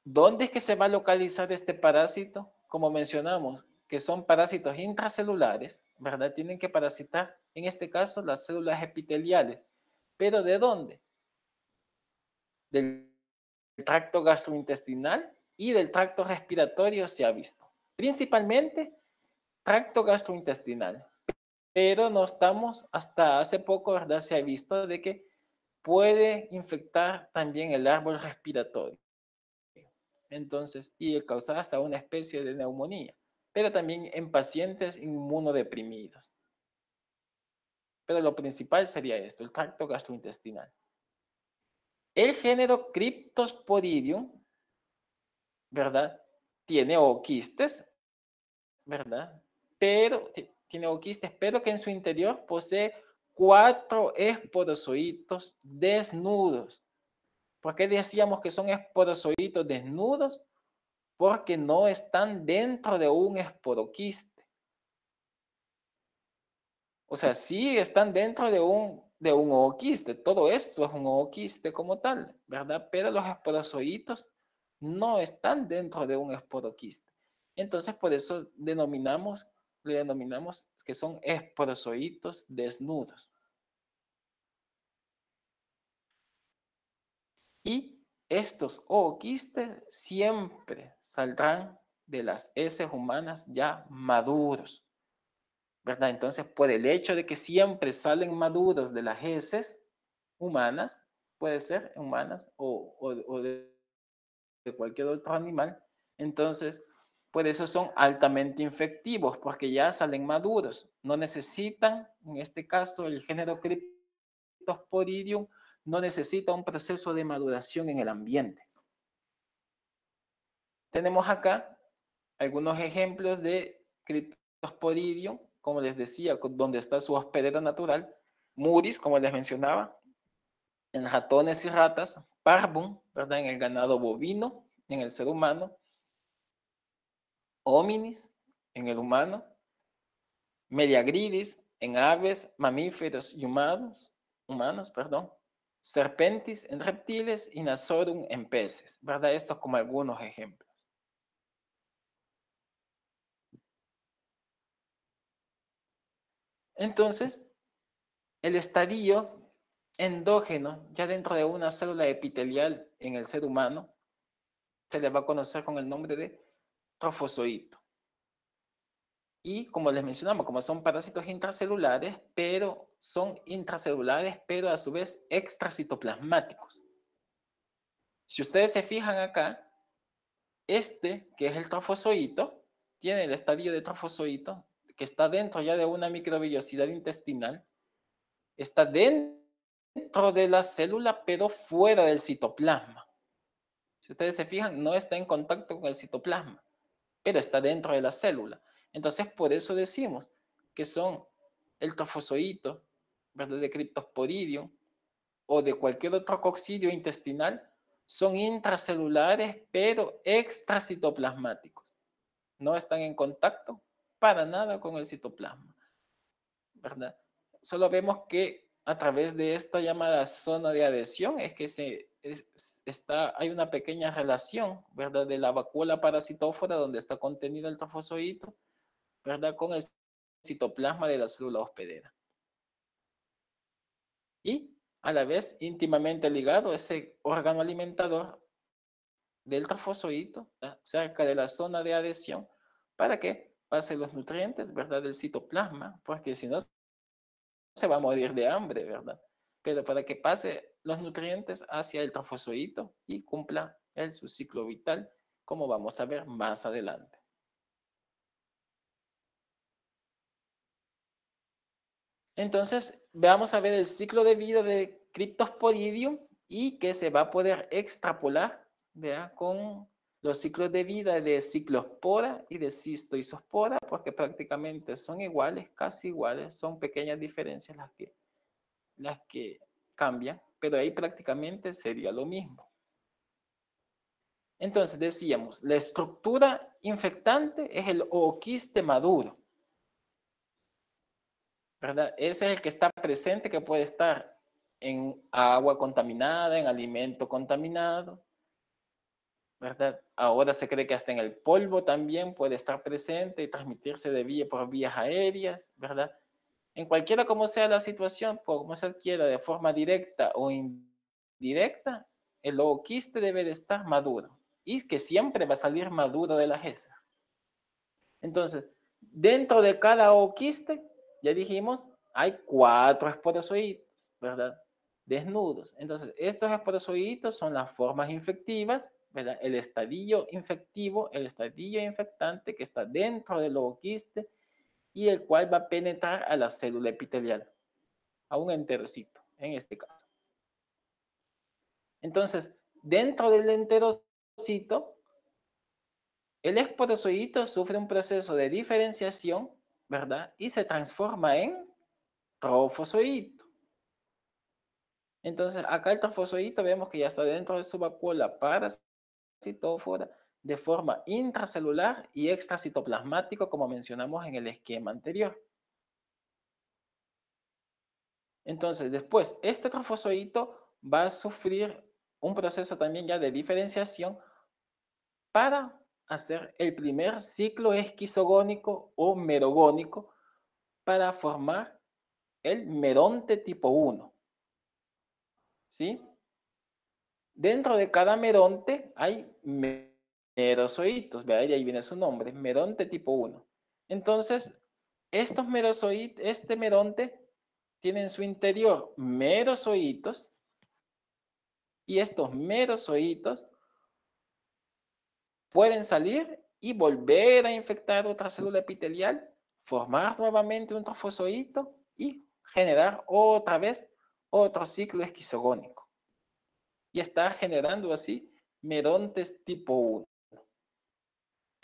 ¿dónde es que se va a localizar este parásito? Como mencionamos, que son parásitos intracelulares, ¿verdad? Tienen que parasitar, en este caso, las células epiteliales. ¿Pero de dónde? Del tracto gastrointestinal y del tracto respiratorio se ha visto. Principalmente tracto gastrointestinal. Pero no estamos, hasta hace poco, ¿verdad? Se ha visto de que puede infectar también el árbol respiratorio. Entonces, y causar hasta una especie de neumonía pero también en pacientes inmunodeprimidos. Pero lo principal sería esto, el tracto gastrointestinal. El género Cryptosporidium, ¿verdad? Tiene oquistes, ¿verdad? Pero tiene oquistes, pero que en su interior posee cuatro esporozoitos desnudos. ¿Por qué decíamos que son esporozoitos desnudos? porque no están dentro de un esporoquiste. O sea, sí están dentro de un, de un. Todo esto es un ooquiste como tal, ¿verdad? Pero los esporozoitos no están dentro de un esporoquiste. Entonces, por eso denominamos, le denominamos que son esporozoitos desnudos. Y estos ooquistes siempre saldrán de las heces humanas ya maduros. ¿Verdad? Entonces, por el hecho de que siempre salen maduros de las heces humanas, puede ser humanas o, de, de cualquier otro animal, entonces, por eso son altamente infectivos, porque ya salen maduros. No necesitan, en este caso, el género Cryptosporidium no necesita un proceso de maduración en el ambiente. Tenemos acá algunos ejemplos de Cryptosporidium, como les decía, donde está su hospedero natural, Muris, como les mencionaba, en ratones y ratas, Parvum. En el ganado bovino, en el ser humano, Hominis, en el humano, Mediagridis, en aves, mamíferos y humanos, humanos, perdón, Serpentis en reptiles y Nasorum en peces, ¿verdad? Estos como algunos ejemplos. Entonces, el estadio endógeno, ya dentro de una célula epitelial en el ser humano, se le va a conocer con el nombre de trofozoito. Y como les mencionamos, como son parásitos intracelulares, pero son intracelulares, pero a su vez extracitoplasmáticos. Si ustedes se fijan acá, este, que es el trofozoito, tiene el estadio de trofozoito, que está dentro ya de una microvillosidad intestinal, está dentro de la célula, pero fuera del citoplasma. Si ustedes se fijan, no está en contacto con el citoplasma, pero está dentro de la célula. Entonces, por eso decimos que son el trofozoito, ¿verdad? de Cryptosporidium o de cualquier otro coccidio intestinal, son intracelulares, pero extracitoplasmáticos. No están en contacto para nada con el citoplasma, ¿verdad? Solo vemos que a través de esta llamada zona de adhesión es que se, está, hay una pequeña relación, ¿verdad? De la vacuola parasitófora donde está contenido el trofozoito, ¿verdad? Con el citoplasma de la célula hospedera. Y a la vez íntimamente ligado ese órgano alimentador del trofozoito cerca de la zona de adhesión para que pase los nutrientes, ¿verdad? Del citoplasma, porque si no se va a morir de hambre, ¿verdad? Pero para que pase los nutrientes hacia el trofozoito y cumpla el, su ciclo vital, como vamos a ver más adelante. Entonces, vamos a ver el ciclo de vida de Cryptosporidium y que se va a poder extrapolar con los ciclos de vida de ciclospora y de cistoisospora, porque prácticamente son iguales, casi iguales, son pequeñas diferencias las que, las que cambian, pero ahí prácticamente sería lo mismo. Entonces decíamos, la estructura infectante es el ooquiste maduro. ¿verdad? Ese es el que está presente, que puede estar en agua contaminada, en alimento contaminado, ¿verdad? Ahora se cree que hasta en el polvo también puede estar presente y transmitirse de vía por vías aéreas, ¿verdad? En cualquiera como sea la situación, como se adquiera de forma directa o indirecta, el ooquiste debe de estar maduro y que siempre va a salir maduro de la heces. Entonces, dentro de cada ooquiste ya dijimos, hay cuatro esporozoitos, ¿verdad? Desnudos. Entonces, estos esporozoitos son las formas infectivas, ¿verdad? El estadio infectivo, el estadio infectante que está dentro del ovoquiste y el cual va a penetrar a la célula epitelial, a un enterocito, en este caso. Entonces, dentro del enterocito, el esporozoito sufre un proceso de diferenciación ¿verdad? Y se transforma en trofozoito. Entonces, acá el trofozoito vemos que ya está dentro de su vacuola parasitófora de forma intracelular y extracitoplasmático, como mencionamos en el esquema anterior. Entonces, después, este trofozoito va a sufrir un proceso también ya de diferenciación para hacer el primer ciclo esquizogónico o merogónico para formar el meronte tipo 1. ¿Sí? Dentro de cada meronte hay merozoitos, ¿verdad? Y ahí viene su nombre, meronte tipo 1. Entonces, estos este meronte tiene en su interior merozoitos y estos merozoitos pueden salir y volver a infectar otra célula epitelial, formar nuevamente un trofozoito y generar otra vez otro ciclo esquizogónico. Y estar generando así merontes tipo 1.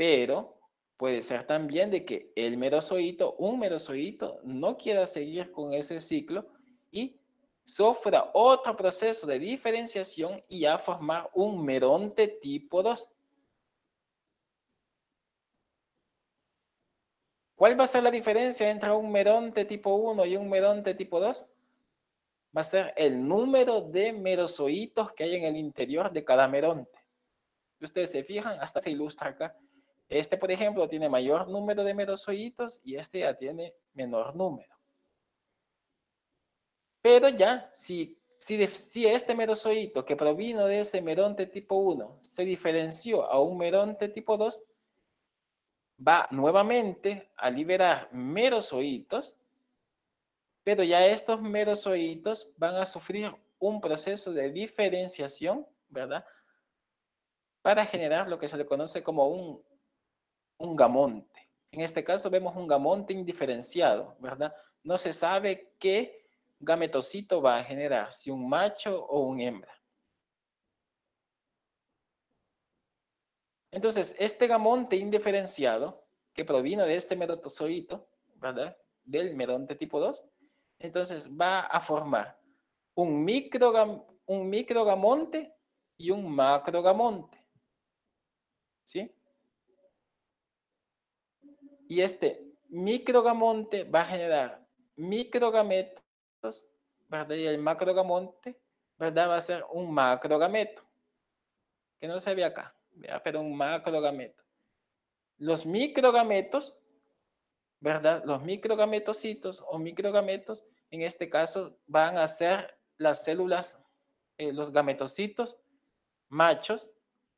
Pero puede ser también de que el merozoito, un merozoito, no quiera seguir con ese ciclo y sufra otro proceso de diferenciación y a formar un meronte tipo 2 ¿Cuál va a ser la diferencia entre un meronte tipo 1 y un meronte tipo 2? Va a ser el número de merozoitos que hay en el interior de cada meronte. Ustedes se fijan, hasta se ilustra acá. Este, por ejemplo, tiene mayor número de merozoitos y este ya tiene menor número. Pero ya, si, si, si este merozoito que provino de ese meronte tipo 1 se diferenció a un meronte tipo 2, va nuevamente a liberar merozoitos, pero ya estos merozoitos van a sufrir un proceso de diferenciación, ¿verdad? Para generar lo que se le conoce como un, un gamonte. En este caso vemos un gamonte indiferenciado, ¿verdad? No se sabe qué gametocito va a generar, si un macho o un hembra. Entonces, este gamonte indiferenciado, que provino de este merotozoito, ¿verdad? Del meronte tipo 2, entonces va a formar un, micro, un microgamonte y un macrogamonte. ¿Sí? Y este microgamonte va a generar microgametos, ¿verdad? Y el macrogamonte, ¿verdad? Va a ser un macrogameto, que no se ve acá pero un macrogameto. Los microgametos, ¿verdad? Los microgametocitos o microgametos, en este caso, van a ser las células, eh, los gametocitos machos,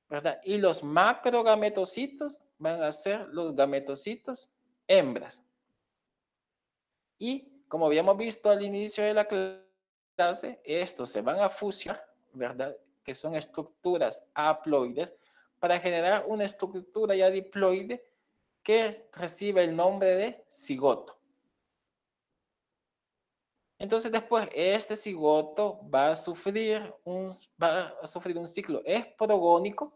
¿verdad? Y los macrogametocitos van a ser los gametocitos hembras. Y como habíamos visto al inicio de la clase, estos se van a fusionar, ¿verdad? Que son estructuras haploides para generar una estructura ya diploide que recibe el nombre de cigoto. Entonces después este cigoto va a sufrir un, va a sufrir un ciclo esporogónico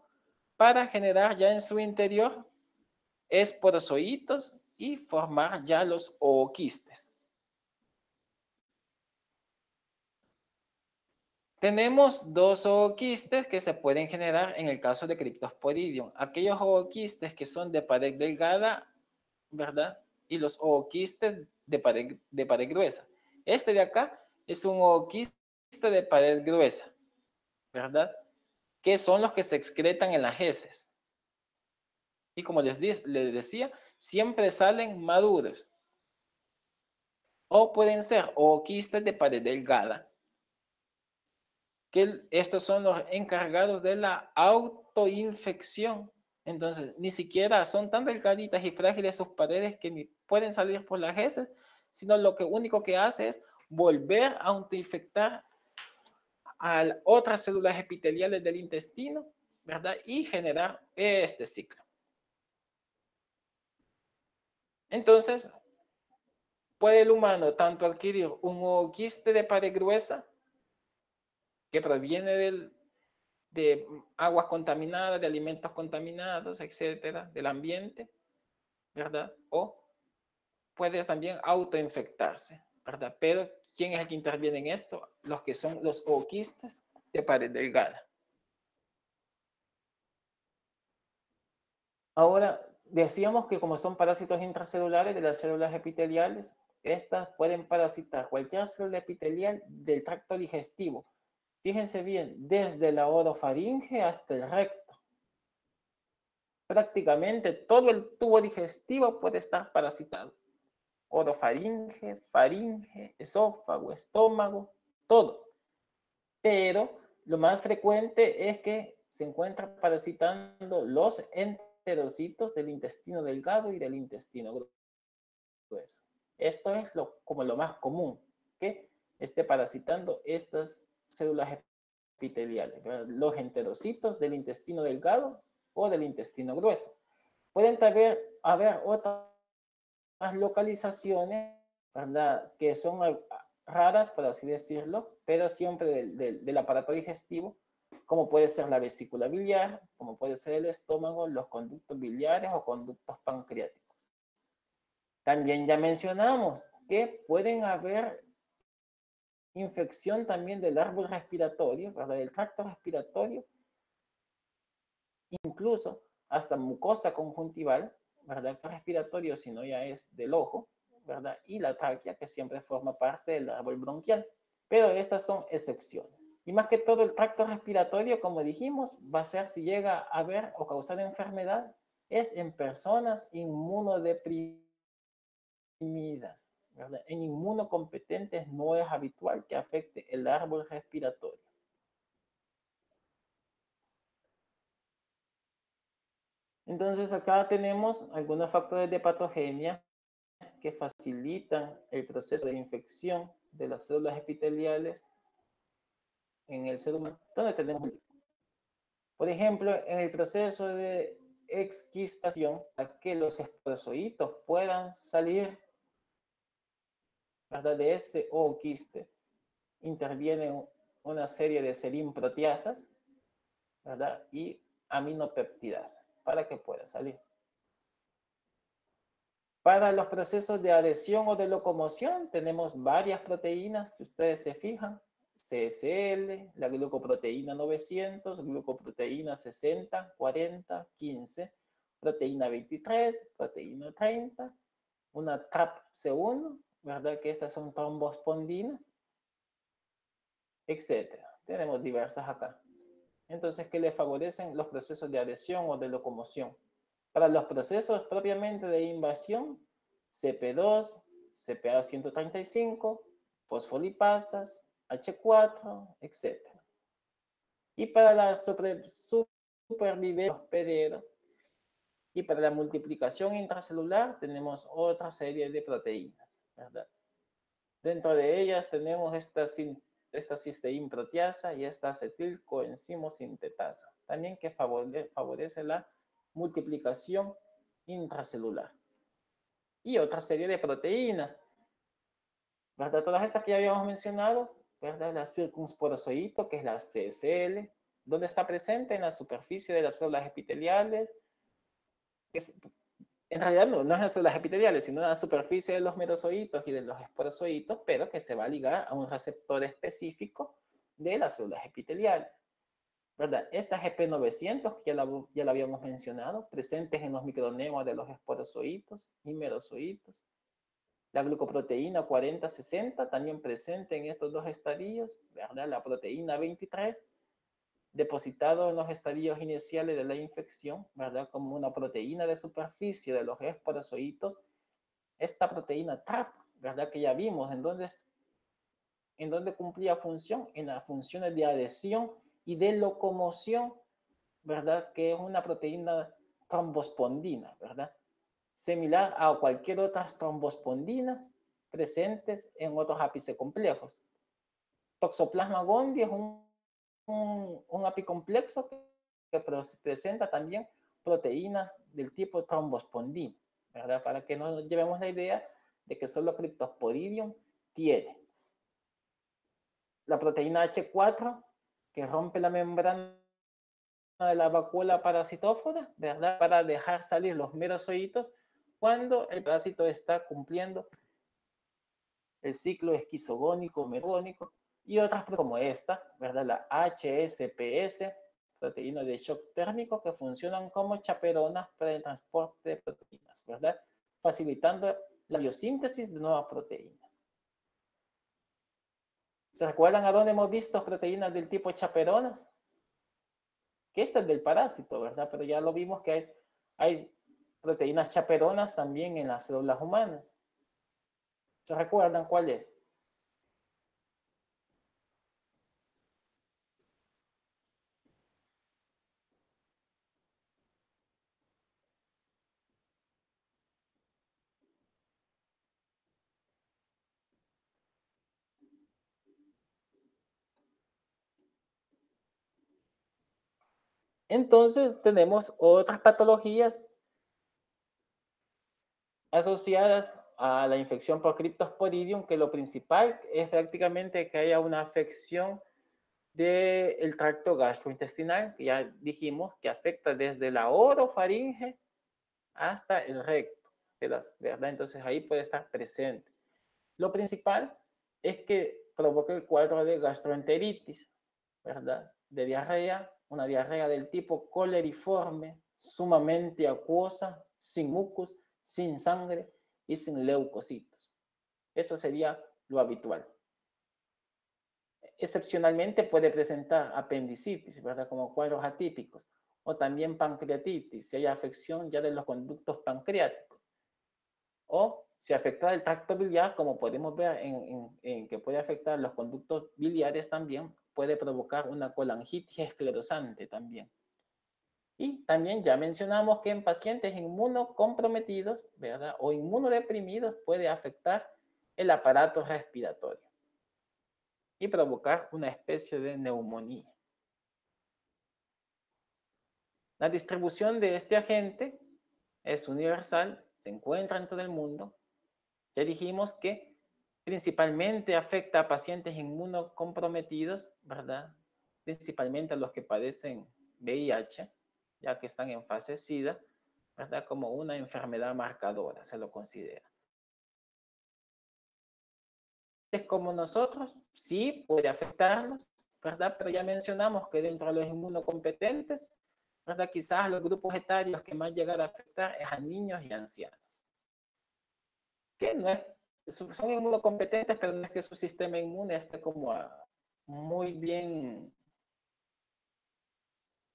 para generar ya en su interior esporozoitos y formar ya los ooquistes. Tenemos dos ooquistes que se pueden generar en el caso de Cryptosporidium. Aquellos ooquistes que son de pared delgada, ¿verdad? Y los ooquistes de pared, de pared gruesa. Este de acá es un ooquiste de pared gruesa, ¿verdad? Que son los que se excretan en las heces. Y como les, les decía, siempre salen maduros. O pueden ser ooquistes de pared delgada, que estos son los encargados de la autoinfección. Entonces, ni siquiera son tan delgaditas y frágiles sus paredes que ni pueden salir por las heces, sino lo que único que hace es volver a autoinfectar a otras células epiteliales del intestino, ¿verdad? Y generar este ciclo. Entonces, puede el humano tanto adquirir un quiste de pared gruesa que proviene del, de aguas contaminadas, de alimentos contaminados, etcétera, del ambiente, ¿verdad? O puede también autoinfectarse, ¿verdad? Pero, ¿quién es el que interviene en esto? Los que son los ooquistas de pared delgada. Ahora, decíamos que como son parásitos intracelulares de las células epiteliales, estas pueden parasitar cualquier célula epitelial del tracto digestivo, Fíjense bien, desde la orofaringe hasta el recto. Prácticamente todo el tubo digestivo puede estar parasitado. Orofaringe, faringe, esófago, estómago, todo. Pero lo más frecuente es que se encuentran parasitando los enterocitos del intestino delgado y del intestino grueso. Esto es lo, como lo más común, que esté parasitando estas células epiteliales, los enterocitos del intestino delgado o del intestino grueso. Pueden haber, haber otras localizaciones ¿verdad? que son raras, por así decirlo, pero siempre del, del aparato digestivo, como puede ser la vesícula biliar, como puede ser el estómago, los conductos biliares o conductos pancreáticos. También ya mencionamos que pueden haber infección también del árbol respiratorio, ¿verdad? del tracto respiratorio, incluso hasta mucosa conjuntival, ¿verdad? Respiratorio, si no ya es del ojo, ¿verdad? Y la tráquea, que siempre forma parte del árbol bronquial. Pero estas son excepciones. Y más que todo el tracto respiratorio, como dijimos, va a ser si llega a haber o causar enfermedad, es en personas inmunodeprimidas, en inmunocompetentes no es habitual que afecte el árbol respiratorio. Entonces acá tenemos algunos factores de patogenia que facilitan el proceso de infección de las células epiteliales en el ser humano, donde tenemos por ejemplo, en el proceso de exquistación, para que los esporozoitos puedan salir ¿verdad? de ese ooquiste, intervienen una serie de serimproteasas ¿verdad? y aminopeptidasas para que pueda salir. Para los procesos de adhesión o de locomoción tenemos varias proteínas que ustedes se fijan. CSL, la glucoproteína 900, glucoproteína 60, 40, 15, proteína 23, proteína 30, una TRAP-C1, ¿verdad? Que estas son trombospondinas, etcétera. Tenemos diversas acá. Entonces, ¿qué le favorecen los procesos de adhesión o de locomoción. Para los procesos propiamente de invasión, CP2, CPA135, fosfolipasas, H4, etc. Y para la super, supervivencia hospedero y para la multiplicación intracelular tenemos otra serie de proteínas, ¿verdad? Dentro de ellas tenemos esta, esta cisteín proteasa y esta acetilcoenzimo sintetasa, también que favorece la multiplicación intracelular. Y otra serie de proteínas, ¿verdad? Todas estas que ya habíamos mencionado, ¿verdad? La circunsporozoito, que es la CSL, donde está presente en la superficie de las células epiteliales. en realidad no, no es las células epiteliales, sino la superficie de los merozoitos y de los esporozoitos, pero que se va a ligar a un receptor específico de las células epiteliales. ¿verdad? Esta GP900, que ya la, ya la habíamos mencionado, presentes en los micronemas de los esporozoitos y merozoitos. La glucoproteína 4060, también presente en estos dos estadios, ¿verdad? La proteína 23, depositado en los estadios iniciales de la infección, ¿verdad? Como una proteína de superficie de los esporozoitos. Esta proteína TRAP, ¿verdad? Que ya vimos en dónde, en dónde cumplía función, en las funciones de adhesión y de locomoción, ¿verdad? Que es una proteína trombospondina, ¿verdad? Similar a cualquier otras trombospondinas presentes en otros ápices complejos. Toxoplasma gondii es un, un, apicomplejo que, presenta también proteínas del tipo trombospondina, ¿verdad? Para que no llevemos la idea de que solo Cryptosporidium tiene. La proteína H4 que rompe la membrana de la vacuola parasitófora, ¿verdad? Para dejar salir los merozoitos cuando el parásito está cumpliendo el ciclo esquizogónico, mergónico y otras como esta, ¿verdad? La HSPS, proteína de shock térmico, que funcionan como chaperonas para el transporte de proteínas, ¿verdad? Facilitando la biosíntesis de nuevas proteínas. ¿Se recuerdan a dónde hemos visto proteínas del tipo chaperonas? Que esta es del parásito, ¿verdad? Pero ya lo vimos que hay, hay proteínas chaperonas también en las células humanas. ¿Se recuerdan cuál es? Entonces tenemos otras patologías asociadas a la infección por Cryptosporidium, que lo principal es prácticamente que haya una afección del tracto gastrointestinal, que ya dijimos que afecta desde la orofaringe hasta el recto, ¿verdad? Entonces ahí puede estar presente. Lo principal es que provoca el cuadro de gastroenteritis, ¿verdad? De diarrea una diarrea del tipo coleriforme, sumamente acuosa, sin mucus, sin sangre y sin leucocitos. Eso sería lo habitual. Excepcionalmente puede presentar apendicitis, ¿verdad? Como cuadros atípicos, o también pancreatitis, si hay afección ya de los conductos pancreáticos. O si afecta el tracto biliar, como podemos ver en que puede afectar los conductos biliares también, puede provocar una colangitis esclerosante también. Y también ya mencionamos que en pacientes inmunocomprometidos, ¿verdad? O inmunodeprimidos puede afectar el aparato respiratorio y provocar una especie de neumonía. La distribución de este agente es universal, se encuentra en todo el mundo. Ya dijimos que principalmente afecta a pacientes inmunocomprometidos, ¿verdad? Principalmente a los que padecen VIH ya que están en fase SIDA, ¿verdad? Como una enfermedad marcadora, se lo considera. Es como nosotros, sí puede afectarlos, ¿verdad? Pero ya mencionamos que dentro de los inmunocompetentes, ¿verdad? Quizás los grupos etarios que más llegar a afectar es a niños y ancianos. Que no es, son inmunocompetentes, pero no es que su sistema inmune esté como muy bien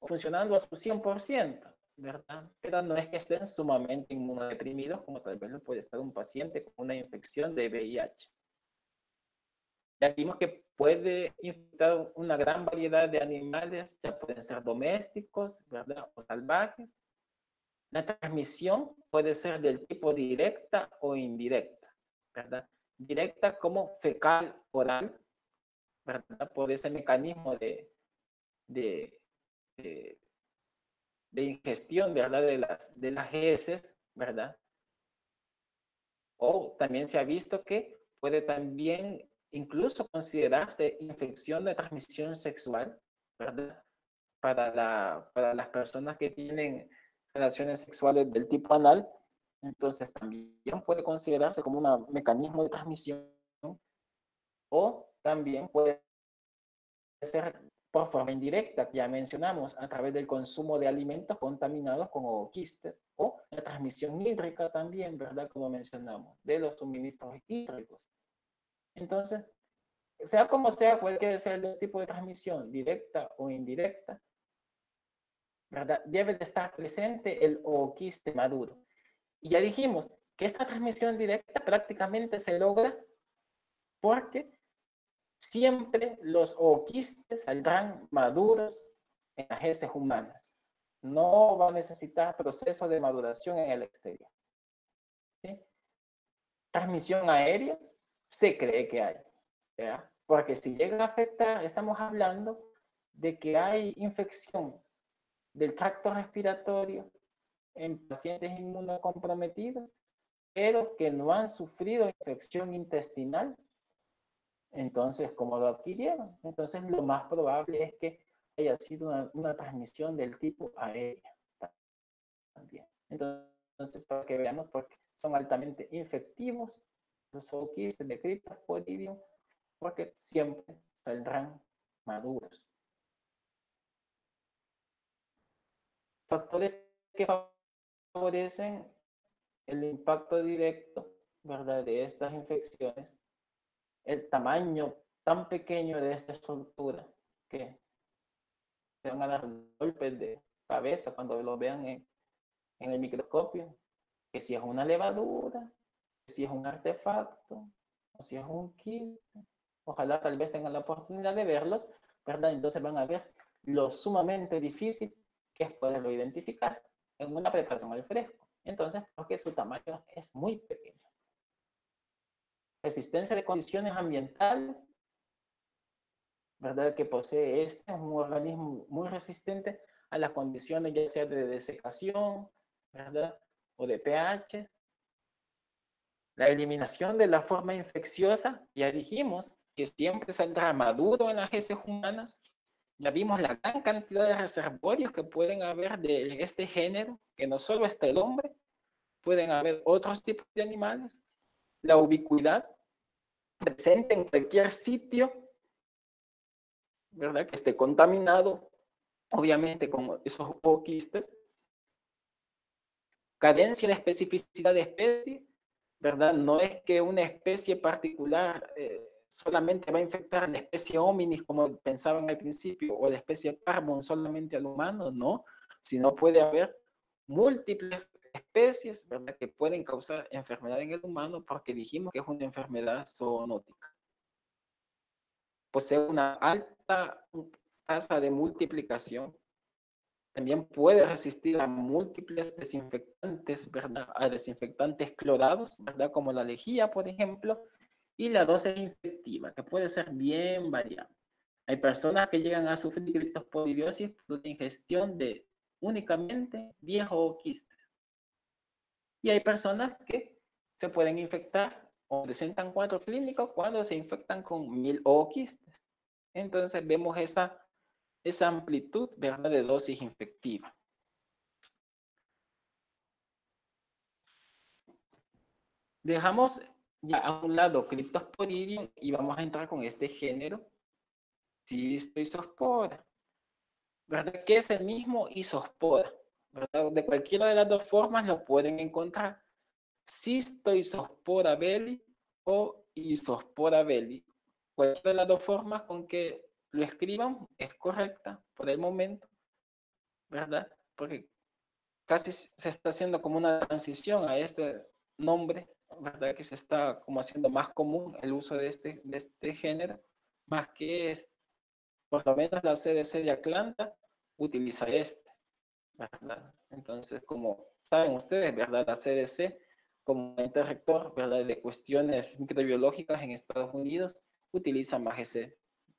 funcionando a su 100%, ¿verdad? Pero no es que estén sumamente inmunodeprimidos como tal vez lo puede estar un paciente con una infección de VIH. Ya vimos que puede infectar una gran variedad de animales, ya pueden ser domésticos, ¿verdad? O salvajes. La transmisión puede ser del tipo directa o indirecta, ¿verdad? Directa como fecal oral, ¿verdad? Por ese mecanismo de, de ingestión, ¿verdad? De las, de las heces, ¿verdad? O también se ha visto que puede también incluso considerarse infección de transmisión sexual, ¿verdad? Para, la, para las personas que tienen relaciones sexuales del tipo anal, entonces también puede considerarse como un mecanismo de transmisión o también puede ser por forma indirecta, ya mencionamos, a través del consumo de alimentos contaminados con ooquistes o la transmisión hídrica también, ¿verdad? Como mencionamos, de los suministros hídricos. Entonces, sea como sea, cualquier sea el tipo de transmisión, directa o indirecta, ¿verdad? Debe de estar presente el ooquiste maduro. Y ya dijimos que esta transmisión directa prácticamente se logra porque siempre los ooquistes saldrán maduros en las heces humanas. No va a necesitar proceso de maduración en el exterior. Transmisión aérea se cree que hay. Porque si llega a afectar, estamos hablando de que hay infección del tracto respiratorio en pacientes inmunocomprometidos, pero que no han sufrido infección intestinal entonces, ¿cómo lo adquirieron? Entonces, lo más probable es que haya sido una, transmisión del tipo aérea. Entonces, para que veamos, porque son altamente infectivos, los zooquistes de Cryptosporidium, porque siempre saldrán maduros. Factores que favorecen el impacto directo, ¿verdad?, de estas infecciones el tamaño tan pequeño de esta estructura que se van a dar golpes de cabeza cuando lo vean en, el microscopio, que si es una levadura, que si es un artefacto, o si es un kit, ojalá tal vez tengan la oportunidad de verlos, ¿verdad? Entonces van a ver lo sumamente difícil que es poderlo identificar en una preparación al fresco. Entonces, porque su tamaño es muy pequeño resistencia de condiciones ambientales, ¿verdad? Que posee este, un organismo muy resistente a las condiciones ya sea de desecación, ¿verdad? O de pH. La eliminación de la forma infecciosa, ya dijimos que siempre saldrá maduro en las heces humanas. Ya vimos la gran cantidad de reservorios que pueden haber de este género, que no solo está el hombre, pueden haber otros tipos de animales. La ubicuidad, presente en cualquier sitio, ¿verdad? Que esté contaminado, obviamente con esos oquistes. Cadencia de especificidad de especie, ¿verdad? No es que una especie particular eh, solamente va a infectar la especie hominis, como pensaban al principio, o la especie carbon solamente al humano, no, sino puede haber múltiples especies ¿verdad? que pueden causar enfermedad en el humano porque dijimos que es una enfermedad zoonótica. Posee una alta tasa de multiplicación, también puede resistir a múltiples desinfectantes, ¿verdad? A desinfectantes clorados, ¿verdad? Como la lejía, por ejemplo, y la dosis infectiva, que puede ser bien variable. Hay personas que llegan a sufrir criptosporidiosis por ingestión de únicamente 10 quistes. Y hay personas que se pueden infectar o presentan cuatro clínicos cuando se infectan con mil quistes. Entonces vemos esa, esa amplitud ¿verdad? de dosis infectiva. Dejamos ya a un lado Cryptosporidium y vamos a entrar con este género Cistoisospora. ¿Verdad? Que es el mismo isospora. De cualquiera de las dos formas lo pueden encontrar. Cistoisospora belli o isospora belli. Cualquiera de las dos formas con que lo escriban es correcta por el momento, ¿verdad? Porque casi se está haciendo como una transición a este nombre ¿verdad? Que se está como haciendo más común el uso de este, de este género, más que es, por lo menos la CDC de Atlanta utiliza este, Entonces, como saben ustedes, ¿verdad? La CDC, como ente rector, ¿verdad? De cuestiones microbiológicas en Estados Unidos, utiliza más ese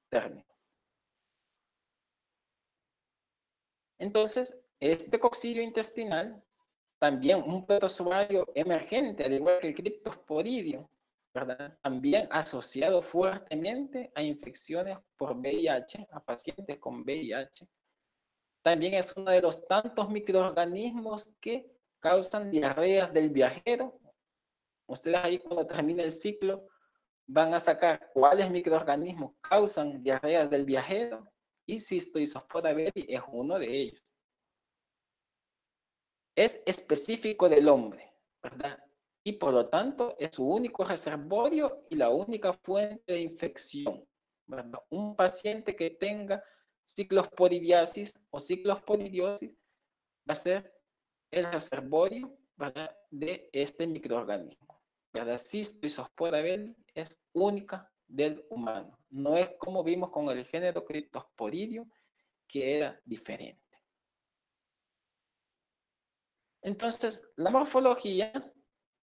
término. Entonces, este coccidio intestinal también un protozoario emergente, al igual que el criptosporidio, ¿verdad? También asociado fuertemente a infecciones por VIH, a pacientes con VIH. También es uno de los tantos microorganismos que causan diarreas del viajero. Ustedes ahí cuando termine el ciclo van a sacar cuáles microorganismos causan diarreas del viajero y Cistoisospora beri es uno de ellos es específico del hombre, ¿verdad? Y por lo tanto es su único reservorio y la única fuente de infección, ¿verdad? Un paciente que tenga ciclosporidiasis o ciclosporidiosis va a ser el reservorio. De este microorganismo, ¿verdad? Cistoisospora es única del humano. No es como vimos con el género Cryptosporidium, que era diferente. Entonces, la morfología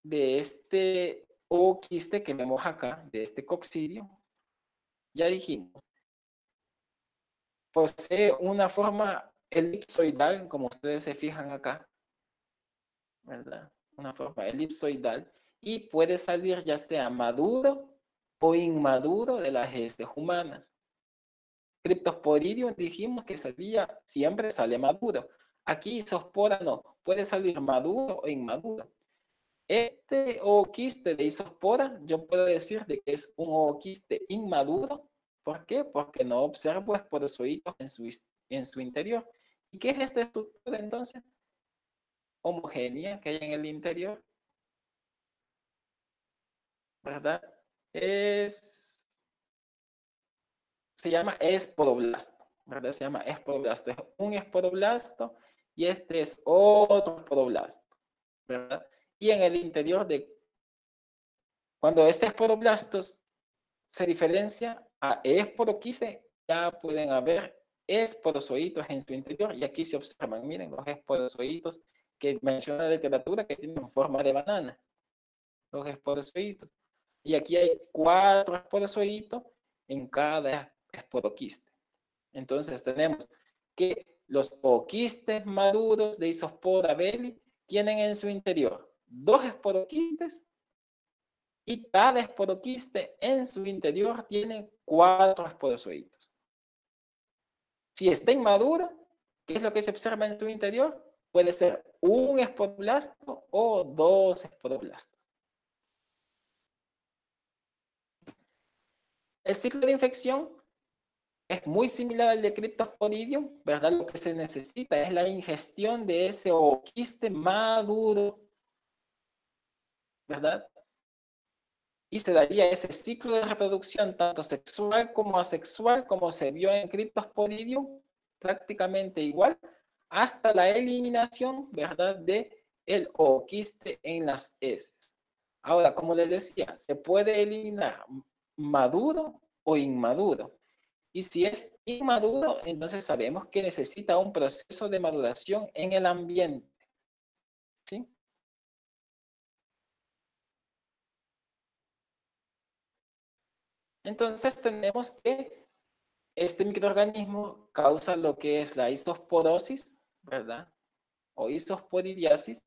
de este quiste que vemos acá, de este coccidio, ya dijimos, posee una forma elipsoidal, como ustedes se fijan acá, ¿verdad? Una forma elipsoidal, y puede salir ya sea maduro o inmaduro de las heces humanas. Cryptosporidium dijimos que salía, siempre sale maduro, Aquí isospora no, puede salir maduro o inmaduro. Este ooquiste de isospora, yo puedo decir de que es un ooquiste inmaduro. ¿Por qué? Porque no observo esporozoitos en su, en su interior. ¿Y qué es esta estructura entonces? Homogénea que hay en el interior. ¿Verdad? Es, se llama esporoblasto. ¿Verdad? Se llama esporoblasto. Es un esporoblasto y este es otro esporoblasto, ¿verdad? Y en el interior de, cuando este esporoblasto se diferencia a esporoquise, ya pueden haber esporozoitos en su interior y aquí se observan, miren, los esporozoitos que menciona la literatura que tienen forma de banana, los esporozoitos. Y aquí hay cuatro esporozoitos en cada esporoquiste. Entonces tenemos que los oquistes maduros de Isospora belli tienen en su interior dos esporoquistes y cada esporoquiste en su interior tiene cuatro esporozoitos. Si está inmaduro, ¿qué es lo que se observa en su interior? Puede ser un esporoblasto o dos esporoblastos. El ciclo de infección es muy similar al de Cryptosporidium, ¿verdad? Lo que se necesita es la ingestión de ese oquiste maduro, ¿verdad? Y se daría ese ciclo de reproducción tanto sexual como asexual, como se vio en Cryptosporidium, prácticamente igual, hasta la eliminación, ¿verdad? De el en las heces. Ahora, como les decía, se puede eliminar maduro o inmaduro. Y si es inmaduro, entonces sabemos que necesita un proceso de maduración en el ambiente. ¿Sí? Entonces tenemos que este microorganismo causa lo que es la isosporosis, ¿verdad? O isosporidiasis,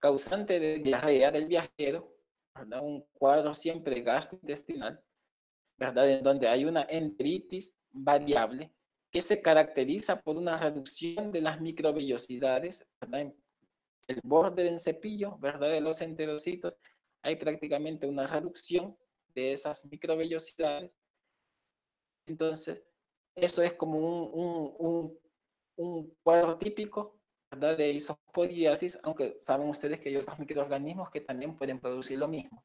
causante de diarrea del viajero, ¿verdad? Un cuadro siempre gastrointestinal, ¿verdad? En donde hay una enteritis variable que se caracteriza por una reducción de las microvellosidades, ¿verdad? El borde del cepillo, ¿verdad? De los enterocitos, hay prácticamente una reducción de esas microvellosidades. Entonces, eso es como un, un, cuadro típico ¿verdad? de isosporiasis, aunque saben ustedes que hay otros microorganismos que también pueden producir lo mismo.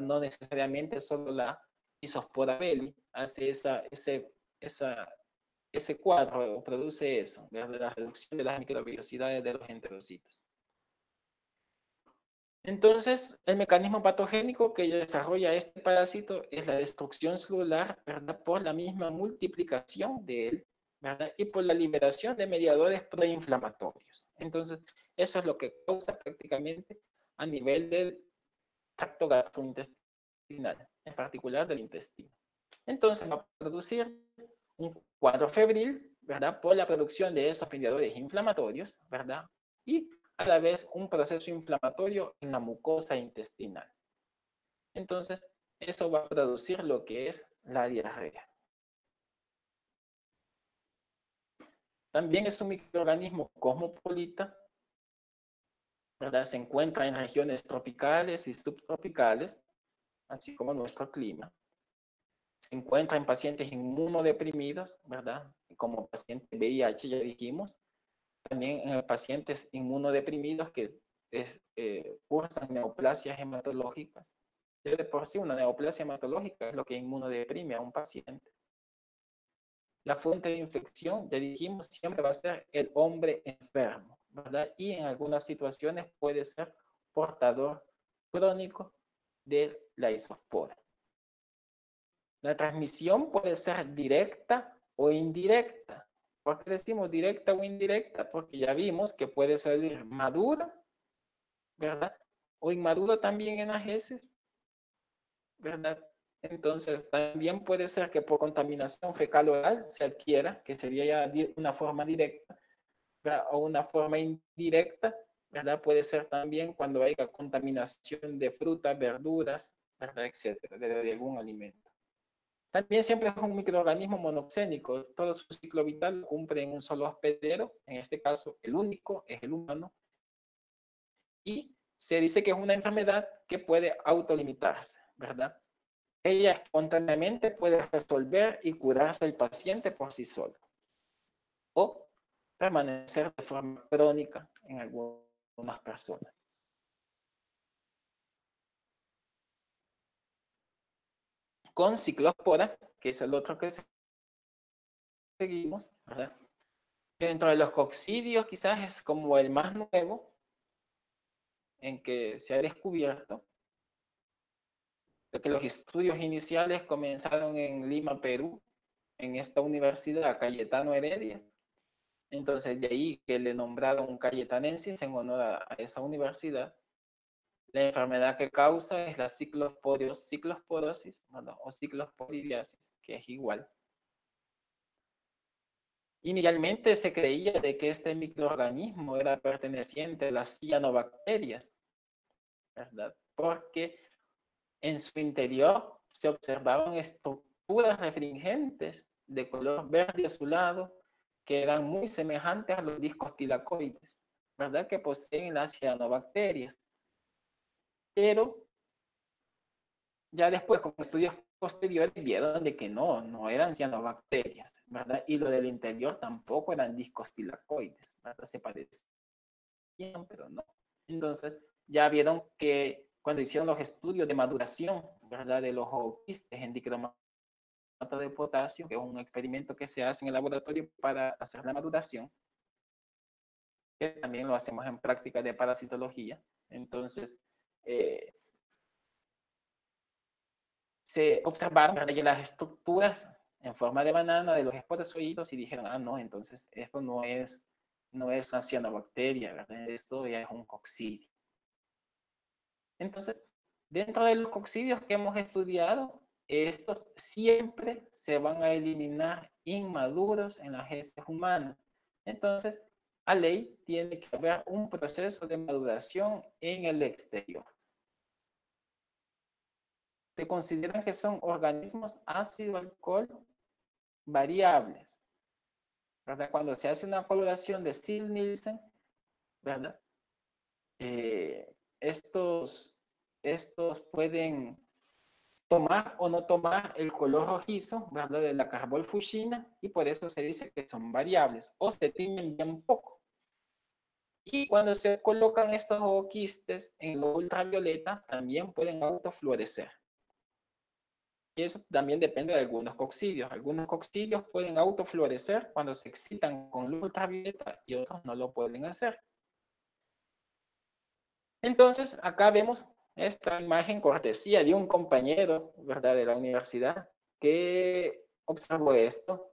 No necesariamente solo la isospora belli hace esa, ese, esa, ese cuadro o produce eso, ¿verdad? la reducción de las microvellosidades de los enterocitos. Entonces, el mecanismo patogénico que desarrolla este parásito es la destrucción celular, ¿verdad? Por la misma multiplicación de él, ¿verdad? Y por la liberación de mediadores proinflamatorios. Entonces, eso es lo que causa prácticamente a nivel del tracto gastrointestinal, en particular del intestino. Entonces, va a producir un cuadro febril, ¿verdad? Por la producción de esos mediadores inflamatorios, ¿verdad? Y a la vez un proceso inflamatorio en la mucosa intestinal. Entonces, eso va a producir lo que es la diarrea. También es un microorganismo cosmopolita, ¿verdad? Se encuentra en regiones tropicales y subtropicales, así como nuestro clima. Se encuentra en pacientes inmunodeprimidos, ¿verdad? Como paciente VIH, ya dijimos, también en pacientes inmunodeprimidos que es, eh, neoplasias hematológicas. de por sí una neoplasia hematológica es lo que inmunodeprime a un paciente. La fuente de infección, ya dijimos, siempre va a ser el hombre enfermo, ¿verdad? Y en algunas situaciones puede ser portador crónico de la isospora. La transmisión puede ser directa o indirecta. ¿Por qué decimos directa o indirecta? Porque ya vimos que puede salir madura, ¿verdad? O inmaduro también en ajeces, ¿verdad? Entonces, también puede ser que por contaminación fecal oral se adquiera, que sería ya una forma directa, o una forma indirecta, ¿verdad? Puede ser también cuando haya contaminación de frutas, verduras, ¿verdad? Etcétera, de algún alimento. También siempre es un microorganismo monoxénico. Todo su ciclo vital cumple en un solo hospedero. En este caso, el único es el humano. Y se dice que es una enfermedad que puede autolimitarse, ¿verdad? Ella espontáneamente puede resolver y curarse el paciente por sí solo. O permanecer de forma crónica en algunas personas. Con ciclospora, que es el otro que seguimos, ¿verdad? Dentro de los coccidios quizás es como el más nuevo en que se ha descubierto que los estudios iniciales comenzaron en Lima, Perú, en esta universidad, Cayetano Heredia. Entonces, de ahí que le nombraron Cayetanensis en honor a esa universidad. La enfermedad que causa es la ciclosporosis o ciclosporidiasis, que es igual. Inicialmente se creía de que este microorganismo era perteneciente a las cianobacterias, ¿verdad? Porque en su interior se observaban estructuras refringentes de color verde azulado que eran muy semejantes a los discos tilacoides, ¿verdad? Que poseen las cianobacterias pero ya después, con estudios posteriores, vieron de que no, no eran cianobacterias, ¿verdad? Y lo del interior tampoco eran discos tilacoides, ¿verdad? Se parecían, pero no. Entonces, ya vieron que cuando hicieron los estudios de maduración, ¿verdad? De los ooquistes en dicromato de potasio, que es un experimento que se hace en el laboratorio para hacer la maduración, que también lo hacemos en práctica de parasitología. Entonces, eh, se observaron las estructuras en forma de banana de los esporozoides y dijeron, ah, no, entonces esto no es, no es una cianobacteria, ¿verdad? Esto ya es un coccidio. Entonces, dentro de los coccidios que hemos estudiado, estos siempre se van a eliminar inmaduros en las heces humanas. Entonces, a ley tiene que haber un proceso de maduración en el exterior. Se consideran que son organismos ácido-alcohol variables. ¿verdad? Cuando se hace una coloración de Sil-Nielsen, ¿verdad? Eh, estos, estos pueden tomar o no tomar el color rojizo, ¿verdad? De la carbolfuchina y por eso se dice que son variables o se tiñen bien poco. Y cuando se colocan estos ooquistes en lo ultravioleta, también pueden autofluorecer. Y eso también depende de algunos coccidios. Algunos coccidios pueden autofluorecer cuando se excitan con luz ultravioleta y otros no lo pueden hacer. Entonces, acá vemos esta imagen cortesía de un compañero, ¿verdad?, de la universidad, que observó esto.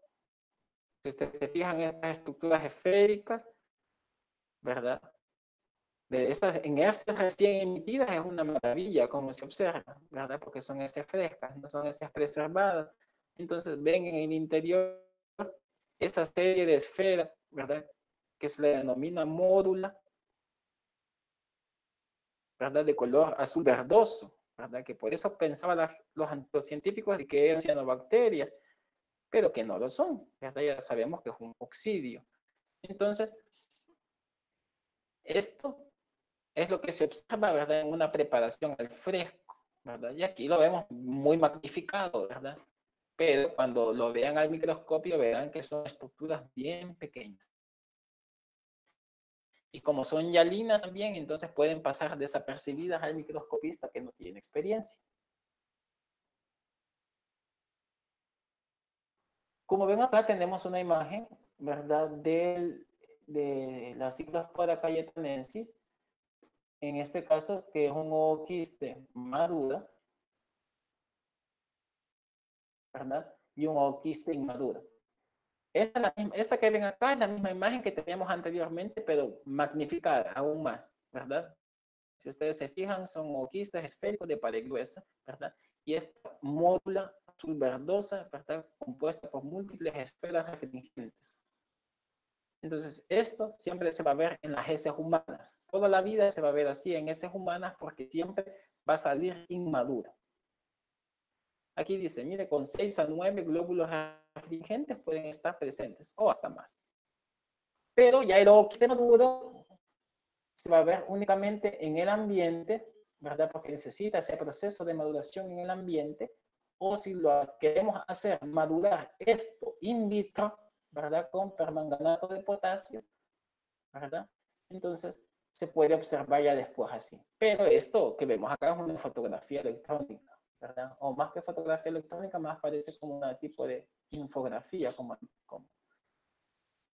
Si ustedes se fijan en estas estructuras esféricas, ¿verdad? De estas inercias recién emitidas es una maravilla, como se observa, ¿verdad? Porque son esas frescas, no son esas preservadas. Entonces ven en el interior esa serie de esferas, ¿verdad? Que se le denomina módula, ¿verdad? De color azul verdoso, ¿verdad? Que por eso pensaban los, científicos de que eran cianobacterias, pero que no lo son, ¿verdad? Ya sabemos que es un oxidio. Entonces, esto es lo que se observa, ¿verdad? En una preparación al fresco, ¿verdad? Y aquí lo vemos muy magnificado, ¿verdad? Pero cuando lo vean al microscopio verán que son estructuras bien pequeñas. Y como son yalinas también, entonces pueden pasar desapercibidas al microscopista que no tiene experiencia. Como ven acá tenemos una imagen, ¿verdad? de la ciclospora cayetanensis. En este caso, que es un ooquiste madura, ¿verdad? Y un ooquiste inmadura. Esta, que ven acá es la misma imagen que teníamos anteriormente, pero magnificada aún más, ¿verdad? Si ustedes se fijan, son oquistas esféricos de pared gruesa, ¿verdad? Y esta módula azul verdosa, ¿verdad? Compuesta por múltiples esferas refringentes. Entonces, esto siempre se va a ver en las heces humanas. Toda la vida se va a ver así en heces humanas porque siempre va a salir inmaduro. Aquí dice, mire, con 6 a 9 glóbulos refringentes pueden estar presentes, o hasta más. Pero ya el oxígeno duro se va a ver únicamente en el ambiente, ¿verdad? Porque necesita ese proceso de maduración en el ambiente, o si lo queremos hacer madurar esto in vitro, ¿verdad? Con permanganato de potasio, ¿verdad? Entonces se puede observar ya después así. Pero esto que vemos acá es una fotografía electrónica. O más que fotografía electrónica, más parece como un tipo de infografía, como, como,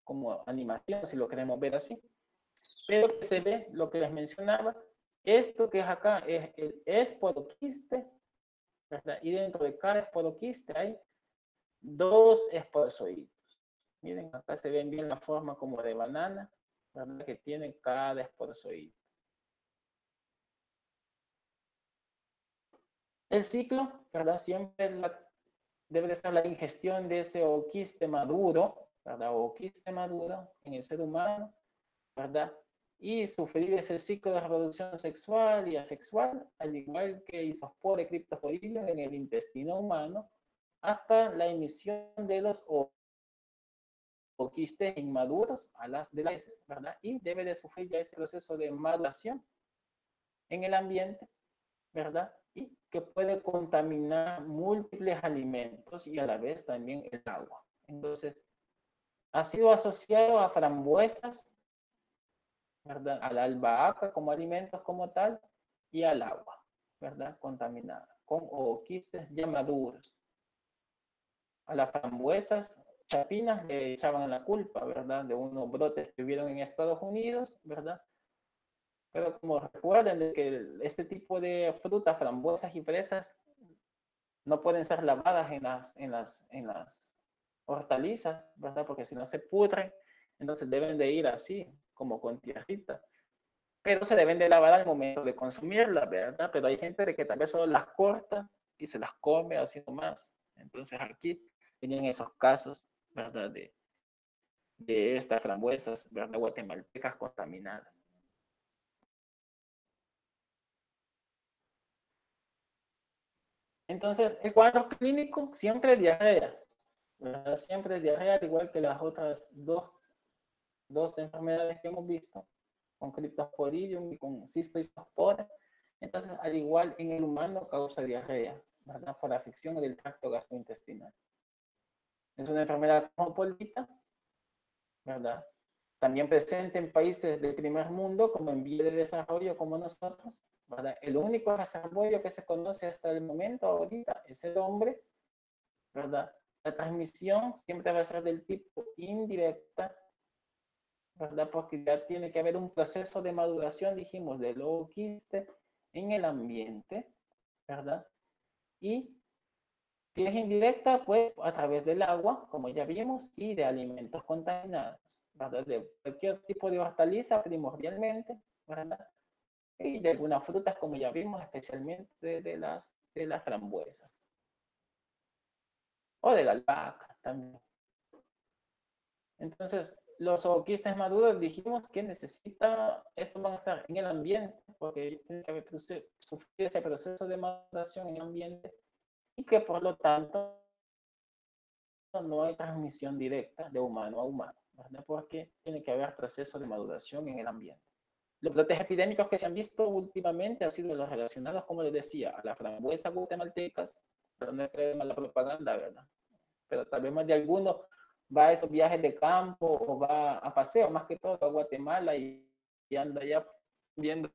como animación, si lo queremos ver así. Pero que se ve lo que les mencionaba, esto que es acá es el esporoquiste, ¿verdad? Y dentro de cada esporoquiste hay dos esporozoides. Miren, acá se ven bien la forma como de banana, ¿verdad? Que tiene cada esporozoide. El ciclo, ¿verdad? Siempre debe ser la ingestión de ese oquiste maduro, ¿verdad? Oquiste maduro en el ser humano, ¿verdad? Y sufrir ese ciclo de reproducción sexual y asexual, al igual que isospore criptosporidium en el intestino humano, hasta la emisión de los oquistes inmaduros a las de las ¿verdad? Y debe de sufrir ya ese proceso de maduración en el ambiente, ¿verdad? y que puede contaminar múltiples alimentos y a la vez también el agua. Entonces, ha sido asociado a frambuesas, ¿verdad? A la albahaca como alimentos como tal y al agua, ¿verdad? Contaminada, con o quistes ya maduros. A las frambuesas chapinas le echaban la culpa, ¿verdad? De unos brotes que hubieron en Estados Unidos, ¿verdad? Pero como recuerden de que este tipo de frutas, frambuesas y fresas, no pueden ser lavadas en las, en las, en las hortalizas, ¿verdad? Porque si no se pudren, entonces deben de ir así, como con tierrita. Pero se deben de lavar al momento de consumirlas, ¿verdad? Pero hay gente de que tal vez solo las corta y se las come así nomás. Entonces aquí vienen esos casos, ¿verdad? De, de estas frambuesas, ¿verdad? Guatemaltecas contaminadas. Entonces, el cuadro clínico siempre diarrea. Siempre es diarrea, al igual que las otras dos, dos enfermedades que hemos visto, con criptosporidium y con cistoisospora. Entonces, al igual en el humano, causa diarrea, ¿verdad? Por afección del tracto gastrointestinal. Es una enfermedad cosmopolita, ¿verdad? También presente en países del primer mundo, como en vía de desarrollo, como nosotros, el único reservorio que se conoce hasta el momento ahorita es el hombre, ¿verdad? La transmisión siempre va a ser del tipo indirecta, ¿verdad? Porque ya tiene que haber un proceso de maduración, dijimos, del ooquiste en el ambiente, ¿verdad? Y si es indirecta, pues a través del agua, como ya vimos, y de alimentos contaminados, ¿verdad? De cualquier tipo de hortaliza primordialmente, ¿verdad? y de algunas frutas, como ya vimos, especialmente de, las, de las frambuesas. O de la albahaca también. Entonces, los oquistas maduros dijimos que necesita, estos van a estar en el ambiente, porque tiene que sufrir ese proceso de maduración en el ambiente, y que por lo tanto no hay transmisión directa de humano a humano, ¿verdad? Porque tiene que haber proceso de maduración en el ambiente. Los brotes epidémicos que se han visto últimamente han sido los relacionados, como les decía, a las frambuesas guatemaltecas, pero no es mala propaganda, ¿verdad? Pero tal vez más de alguno va a esos viajes de campo o va a paseo, más que todo a Guatemala y, anda ya viendo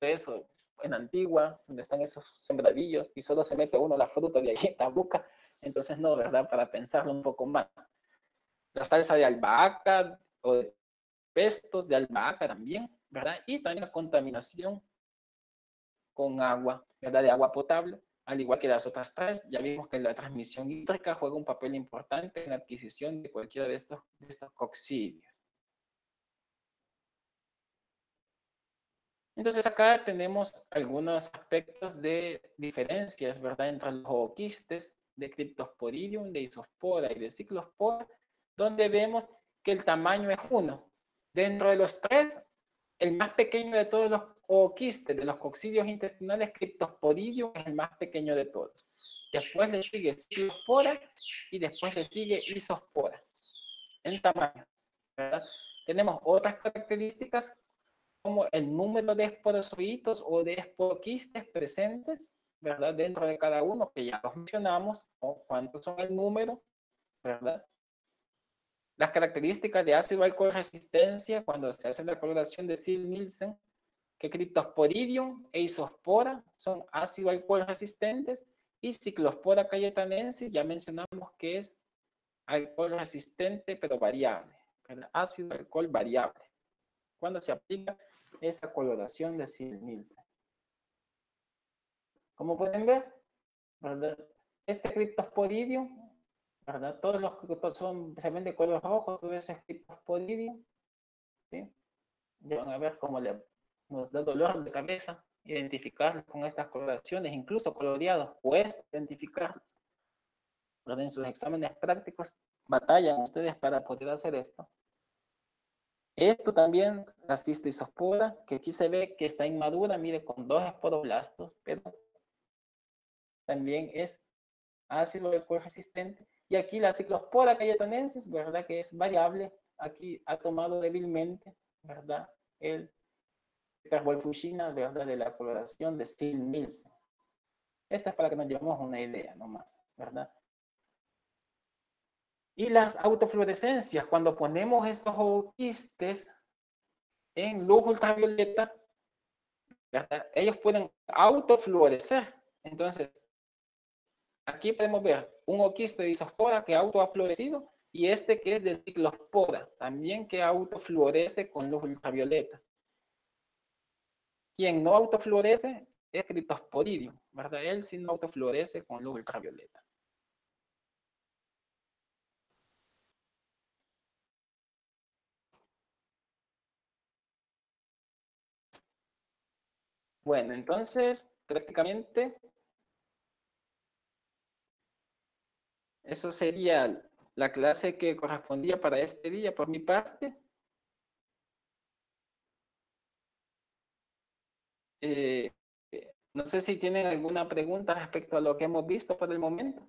eso en Antigua, donde están esos sembradillos y solo se mete uno la fruta de ahí la boca. Entonces, no, ¿verdad? Para pensarlo un poco más. La salsa de albahaca o de pestos de albahaca también, ¿verdad? Y también la contaminación con agua, ¿verdad? De agua potable, al igual que las otras tres. Ya vimos que la transmisión hídrica juega un papel importante en la adquisición de cualquiera de estos, de estos coccidios. Entonces acá tenemos algunos aspectos de diferencias, ¿verdad? Entre los ooquistes de Cryptosporidium, de Isospora y de Ciclospora, donde vemos que el tamaño es uno. Dentro de los tres el más pequeño de todos los ooquistes, de los coccidios intestinales, Cryptosporidium, es el más pequeño de todos. Después le sigue Ciclospora y después le sigue Isospora en tamaño. Tenemos otras características como el número de esporozoitos o de esporoquistes presentes, ¿verdad? Dentro de cada uno, que ya los mencionamos, o cuántos son el número, ¿verdad? Las características de ácido alcohol resistencia cuando se hace la coloración de Sil-Nielsen, que Cryptosporidium e Isospora son ácido alcohol resistentes y Ciclospora cayetanensis ya mencionamos que es alcohol resistente pero variable, ácido alcohol variable, cuando se aplica esa coloración de Sil-Nielsen. Como pueden ver, este Cryptosporidium todos los que son, se ven de color rojo, todo ese tipo podidium, ¿sí? Ya van a ver cómo le, nos da dolor de cabeza identificarlos con estas coloraciones, incluso coloreados, cuesta identificarlos. En sus exámenes prácticos batallan ustedes para poder hacer esto. Esto también, la cistoisospora, que aquí se ve que está inmadura, mire, con dos esporoblastos, pero también es ácido resistente y aquí la ciclospora cayetanensis, ¿verdad? Que es variable. Aquí ha tomado débilmente, ¿verdad? El carbolfuchina, ¿verdad? De la coloración de Steel Mills. Esta es para que nos llevemos una idea nomás, ¿verdad? Y las autofluorescencias, cuando ponemos estos quistes en luz ultravioleta, ellos pueden autofluorecer. Entonces, Aquí podemos ver un oquiste de isospora que auto ha florecido y este que es de ciclospora, también que autofluorece con luz ultravioleta. Quien no autofluorece es criptosporidium, ¿verdad? Él sí no autofluorece con luz ultravioleta. Bueno, entonces prácticamente eso sería la clase que correspondía para este día por mi parte. Eh, no sé si tienen alguna pregunta respecto a lo que hemos visto por el momento.